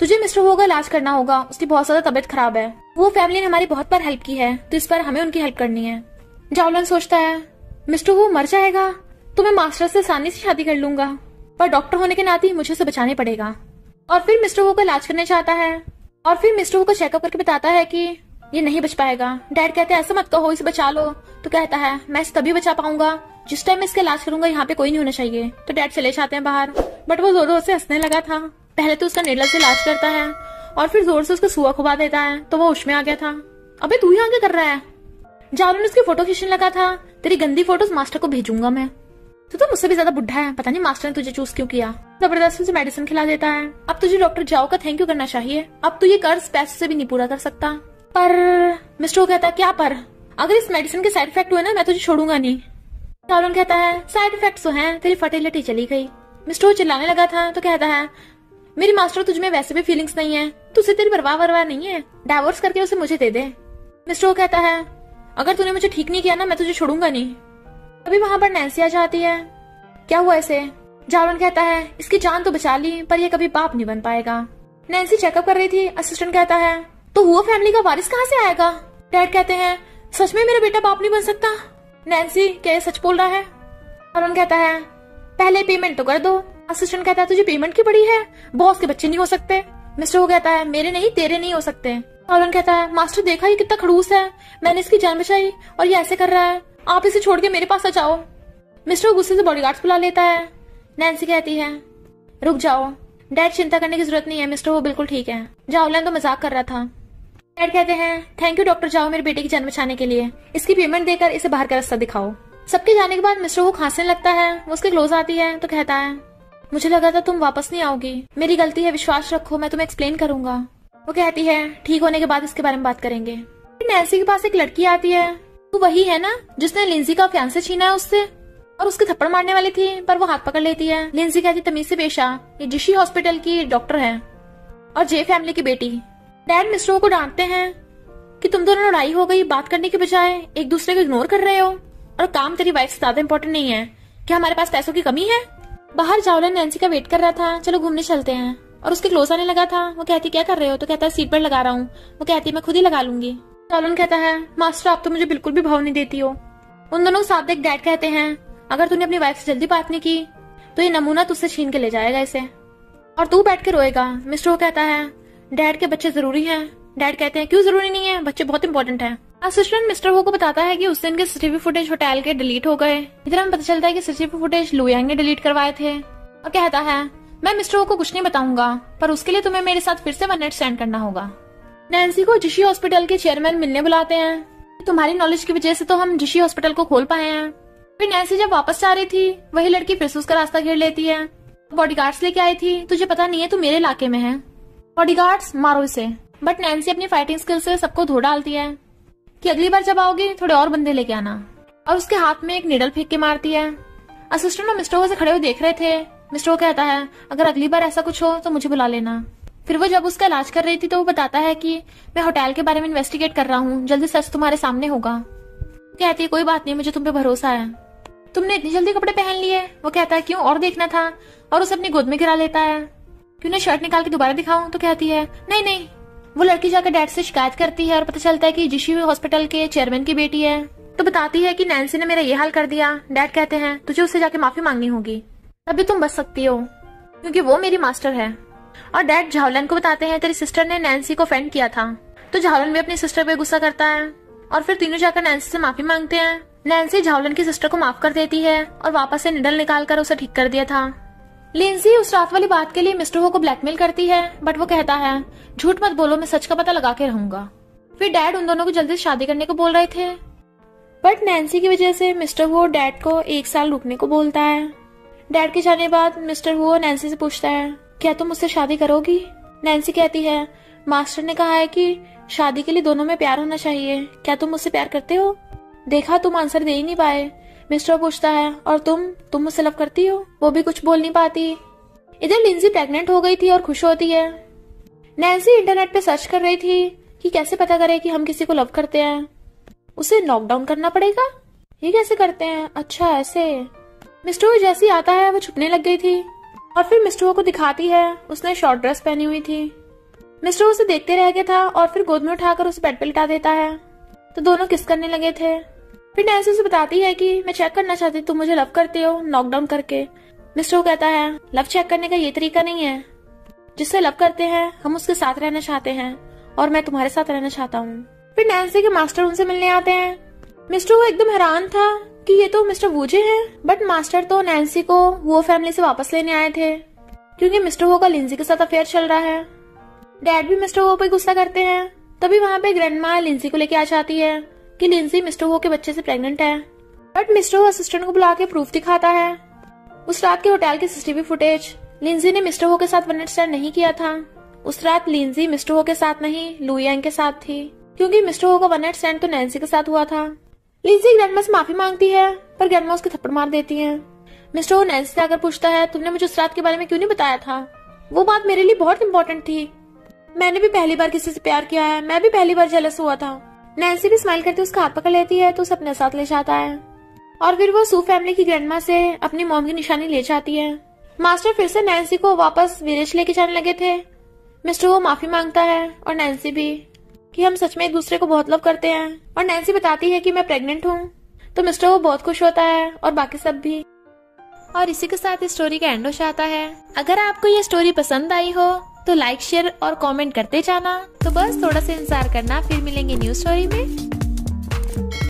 तुझे मिस्टर होगा, इलाज करना होगा। उसकी बहुत ज़्यादा तबियत खराब है। वो फैमिली ने हमारी बहुत बार हेल्प की है तो इस पर हमें उनकी हेल्प करनी है। जावलन सोचता है, मिस्टर वो मर जाएगा तो मैं मास्टर से आसानी से शादी कर लूँगा, पर डॉक्टर होने के नाते मुझे उसे बचाने पड़ेगा। और फिर मिस्टर वो का इलाज करने चाहता है, और फिर मिस्टर वो को चेकअप करके बताता है कि ये नहीं बच पाएगा। डैड कहते हैं, ऐसा मत कहो, इसे बचा लो। तो कहता है, मैं इसे तभी बचा पाऊँगा, जिस टाइम मैं इसका इलाज करूँगा, यहाँ पे कोई नहीं होना चाहिए। तो डैड चले जाते हैं बाहर बट वो ज़ोर ज़ोर से हंसने लगा था। पहले तो उसका नीडल से इलाज करता है, और फिर ज़ोर से उसको सुआ खुबा देता है तो वो उश में आ गया था। अबे, तू यहाँ क्या कर रहा है। जालो ने उसकी फ़ोटो खींचने लगा था। तेरी गंदी फ़ोटोज़ मास्टर को भेजूँगा मैं। तू तो मुझसे भी ज़्यादा बुढ़ा है। पता नहीं मास्टर ने तुझे चूज़ क्यों किया। ज़बरदस्ती से मेडिसिन खिला देता है। अब तुझे डॉक्टर जाओ का थैंक यू करना चाहिए। अब तू ये कर्ज पैसे से भी नहीं पूरा कर सकता। पर मिस्टर कहता, क्या पर? अगर इस मेडिसिन के साइड इफ़ेक्ट हुए ना, मैं तुझे छोड़ूँगा नहीं। सारुण कहता है साइड इफ़ेक्ट तो है, तेरी फर्टिलिटी चली गई। मिस्टर चिल्लाने लगा था तो कहता है, मेरी मास्टर तुझ में वैसे भी फीलिंग्स नहीं है। तुझसे तेरी परवाह वरवाह नहीं है। डाइवोर्स करके उसे मुझे दे दे। मिस्टर कहता है अगर तूने मुझे ठीक नहीं किया ना, मैं तुझे छोड़ूँगा नहीं। अभी वहाँ पर नैन्सी आ जाती है। क्या हुआ इसे? जावरन कहता है, इसकी जान तो बचा ली, पर ये कभी बाप नहीं बन पाएगा। नैन्सी चेकअप कर रही थी असिस्टेंट कहता है तो हुआ फैमिली का वारिस कहाँ से आएगा? डैड कहते हैं, सच में मेरा बेटा बाप नहीं बन सकता? नैन्सी क्या सच बोल रहा है? अरुण कहता है, पहले पेमेंट तो कर दो। असिस्टेंट कहता है, तुझे पेमेंट की पड़ी है? बॉस के बच्चे नहीं हो सकते। मिस्टर वो कहता है, मेरे नहीं, तेरे नहीं हो सकते। अरुण कहता है, मास्टर, देखा ये कितना खड़ूस है। मैंने इसकी जान बचाई और ये ऐसे कर रहा है। आप इसे छोड़ के मेरे पास आ जाओ। मिस्टर गुस्से से बॉडीगार्ड्स बुला लेता है। नैन्सी कहती है, रुक जाओ। डैड चिंता करने की ज़रूरत नहीं है, मिस्टर, वो बिल्कुल ठीक है। जाओलन तो मज़ाक कर रहा था। डैड कहते हैं, थैंक यू, डॉक्टर, जाओ मेरे बेटे की जान बचाने के लिए। इसकी पेमेंट देकर इसे बाहर का रास्ता दिखाओ। सबके जाने के बाद मिस्टर को खांसने लगता है। वो उसके क्लोज आती है तो कहता है, मुझे लगा था तुम वापस नहीं आओगी। मेरी गलती है, विश्वास रखो, मैं तुम्हें एक्सप्लेन करूँगा। वो कहती है, ठीक होने के बाद इसके बारे में बात करेंगे. नैन्सी के पास एक लड़की आती है। वो वही है ना, जिसने लिंजी का फ्यांसे छीना है उससे। और उसके थप्पड़ मारने वाली थी, पर वो हाथ पकड़ लेती है। लिंजी कहती तमीज से पेशा ये जिशी हॉस्पिटल की डॉक्टर है और जे फैमिली की बेटी। डैड मिस्टर को डांटते हैं कि तुम दोनों लड़ाई हो गई, बात करने के बजाय एक दूसरे को इग्नोर कर रहे हो। और काम तेरी वाइफ से ज़्यादा इम्पोर्टेंट नहीं है। क्या हमारे पास पैसों की कमी है? बाहर जावलन नैन्सी का वेट कर रहा था। चलो घूमने चलते हैं। और उसके क्लोज आने लगा था। वो कहती, क्या कर रहे हो? तो कहता है सीट पर लगा रहा हूँ। वो कहती है मैं खुद ही लगा लूँगी। जावलन कहता है, मास्टर, आप तो मुझे बिल्कुल भी भाव नहीं देती हो। उन दोनों साथ एक डैड कहते हैं, अगर तूने अपनी वाइफ से जल्दी बात नहीं की तो ये नमूना तुझसे छीन के ले जाएगा इसे। और तू बैठ के रोएगा। मिस्टर वो कहता है डैड के बच्चे ज़रूरी हैं। डैड कहते हैं, क्यों ज़रूरी नहीं है? बच्चे बहुत इंपॉर्टेंट है। असिस्टेंट मिस्टर वो को बताता है कि उस दिन के सीसीटीवी फुटेज होटल के डिलीट हो गए। इधर हमें पता चलता है कि सीसीटीवी फुटेज लुयांग ने डिलीट करवाए थे। और कहता है मैं मिस्टर वो को कुछ नहीं बताऊँगा, पर उसके लिए तुम्हें मेरे साथ फिर से वन नाइट स्टैंड करना होगा। नैन्सी को जिशी हॉस्पिटल के चेयरमैन मिलने बुलाते हैं। तुम्हारी नॉलेज की वजह से तो हम जिशी हॉस्पिटल को खोल पाए हैं। फिर नैन्सी जब वापस जा रही थी, वही लड़की फिर से उसका रास्ता घेर लेती है। बॉडीगार्ड्स लेके आई थी, तुझे पता नहीं है तू मेरे इलाके में है। बॉडीगार्ड्स मारो इसे। बट नैन्सी अपनी फाइटिंग स्किल से सबको धो डालती है। कि अगली बार जब आओगी, थोड़े और बंदे लेके आना। और उसके हाथ में एक निडल फेंक के मारती है। असिस्टेंट और मिस्टर से खड़े हुए देख रहे थे। मिस्टर कहता है, अगर अगली बार ऐसा कुछ हो तो मुझे बुला लेना। फिर वो जब उसका इलाज कर रही थी तो वो बताता है कि, मैं होटल के बारे में इन्वेस्टिगेट कर रहा हूँ। जल्दी सच तुम्हारे सामने होगा। कहती है, कोई बात नहीं, मुझे तुम पे भरोसा है। तुमने इतनी जल्दी कपड़े पहन लिए? वो कहता है, क्यों? और देखना था। और उसे अपनी गोद में गिरा लेता है। क्यों शर्ट निकाल के दोबारा दिखाऊँ? तो कहती है, नहीं नहीं। वो लड़की जाकर डैड से शिकायत करती है और पता चलता है कि जिशी हॉस्पिटल के चेयरमैन की बेटी है। तो बताती है कि नैन्सी ने मेरा ये हाल कर दिया। डैड कहते हैं, तुझे उससे जाके माफ़ी मांगनी होगी। तभी तुम बच सकती हो, क्योंकि वो मेरी मास्टर है। और डैड झावलन को बताते हैं, तेरी सिस्टर ने नैन्सी को फेंड किया था। तो झावलन भी अपनी सिस्टर पे गुस्सा करता है, और फिर तीनों जाकर नैन्सी से माफ़ी मांगते हैं। नैन्सी झावलन की सिस्टर को माफ़ कर देती है, और वापस से निडल निकाल कर उसे ठीक कर दिया था। लिंसी उस रात वाली बात के लिए मिस्टर हो को ब्लैकमेल करती है बट वो कहता है, झूठ मत बोलो, मैं सच का पता लगा के रहूँगा। फिर डैड उन दोनों को जल्दी शादी करने को बोल रहे थे। बट नैन्सी की वजह से मिस्टर वो डैड को एक साल रुकने को बोलता है। डैड के जाने बाद मिस्टर वो नैन्सी से पूछता है, क्या तुम मुझसे शादी करोगी? नैन्सी कहती है, मास्टर ने कहा है कि शादी के लिए दोनों में प्यार होना चाहिए। क्या तुम मुझसे प्यार करते हो? देखा, तुम आंसर दे ही नहीं पाए, मिस्टर पूछता है, और तुम तुम मुझसे लव करती हो? वो भी कुछ बोल नहीं पाती। इधर लिंजी प्रेग्नेंट हो गई थी और खुश होती है। नैन्सी इंटरनेट पे सर्च कर रही थी कि कैसे पता करे कि हम किसी को लव करते हैं। उसे लॉकडाउन करना पड़ेगा? ये कैसे करते हैं? अच्छा ऐसे। मिस्टर जैसी आता है, वो छुपने लग गई थी। और फिर मिस्टर को दिखाती है, उसने शॉर्ट ड्रेस पहनी हुई थी। मिस्टर उसे देखते रह गया था और फिर गोद में उठाकर उसे बेड पे लिटा देता है। तो दोनों किस करने लगे थे? फिर नैन्सी उसे बताती है कि, मैं चेक करना चाहती तुम मुझे लव करते हो, नॉकडाउन करके। मिस्टर कहता है, लव चेक करने का ये तरीका नहीं है। जिससे लव करते हैं, हम उसके साथ रहना चाहते हैं, और मैं तुम्हारे साथ रहना चाहता हूँ। फिर नैन्सी के मास्टर उनसे मिलने आते हैं। मिस्टर वो एकदम हैरान था। कि ये तो मिस्टर वूजे हैं बट मास्टर तो नैन्सी को वो फैमिली से वापस लेने आए थे, क्योंकि मिस्टर वो का लिंजी के साथ अफेयर चल रहा है। डैड भी मिस्टर वो पे गुस्सा करते हैं, तभी वहाँ पे ग्रैंड माँ लिंजी को लेके आ जाती है कि लिंजी मिस्टर वो के बच्चे से प्रेग्नेंट है। बट मिस्टर वो असिस्टेंट को बुला के प्रूफ दिखाता है। उस रात के होटल की सीसीटीवी फुटेज लिंजी ने मिस्टर हो के साथ वन स्टैंड नहीं किया था। उस रात लिंजी मिस्टर हो के साथ नहीं लुयांग के साथ थी। क्योंकि मिस्टर हो का वन नाइट स्टैंड तो नैन्सी के साथ हुआ था। लिंजी ग्रैंडमा से माफ़ी मांगती है, पर ग्रैंडमा उसके थप्पड़ मार देती है। मिस्टर वो नैन्सी आकर पूछता है, तुमने मुझे उस रात के बारे में क्यों नहीं बताया था? वो बात मेरे लिए बहुत इंपॉर्टेंट थी। मैंने भी पहली बार किसी से प्यार किया है, मैं भी पहली बार जेलस हुआ था। नैन्सी भी स्माइल करते उसका हाथ पकड़ लेती है तो उसे अपने साथ ले जाता है। और फिर वो सू फैमिली की ग्रैंडमा से अपनी मोम की निशानी ले जाती है। मास्टर फिर से नैन्सी को वापस विदेश लेके जाने लगे थे। मिस्टर वो माफ़ी माँगता है, और नैन्सी भी। कि हम सच में एक दूसरे को बहुत लव करते हैं। और नैन्सी बताती है कि मैं प्रेग्नेंट हूँ। तो मिस्टर वो बहुत खुश होता है और बाकी सब भी। और इसी के साथ इस स्टोरी का एंड हो जाता है। अगर आपको ये स्टोरी पसंद आई हो तो लाइक शेयर और कॉमेंट करते जाना। तो बस थोड़ा सा इंतज़ार करना। फिर मिलेंगे न्यू स्टोरी में।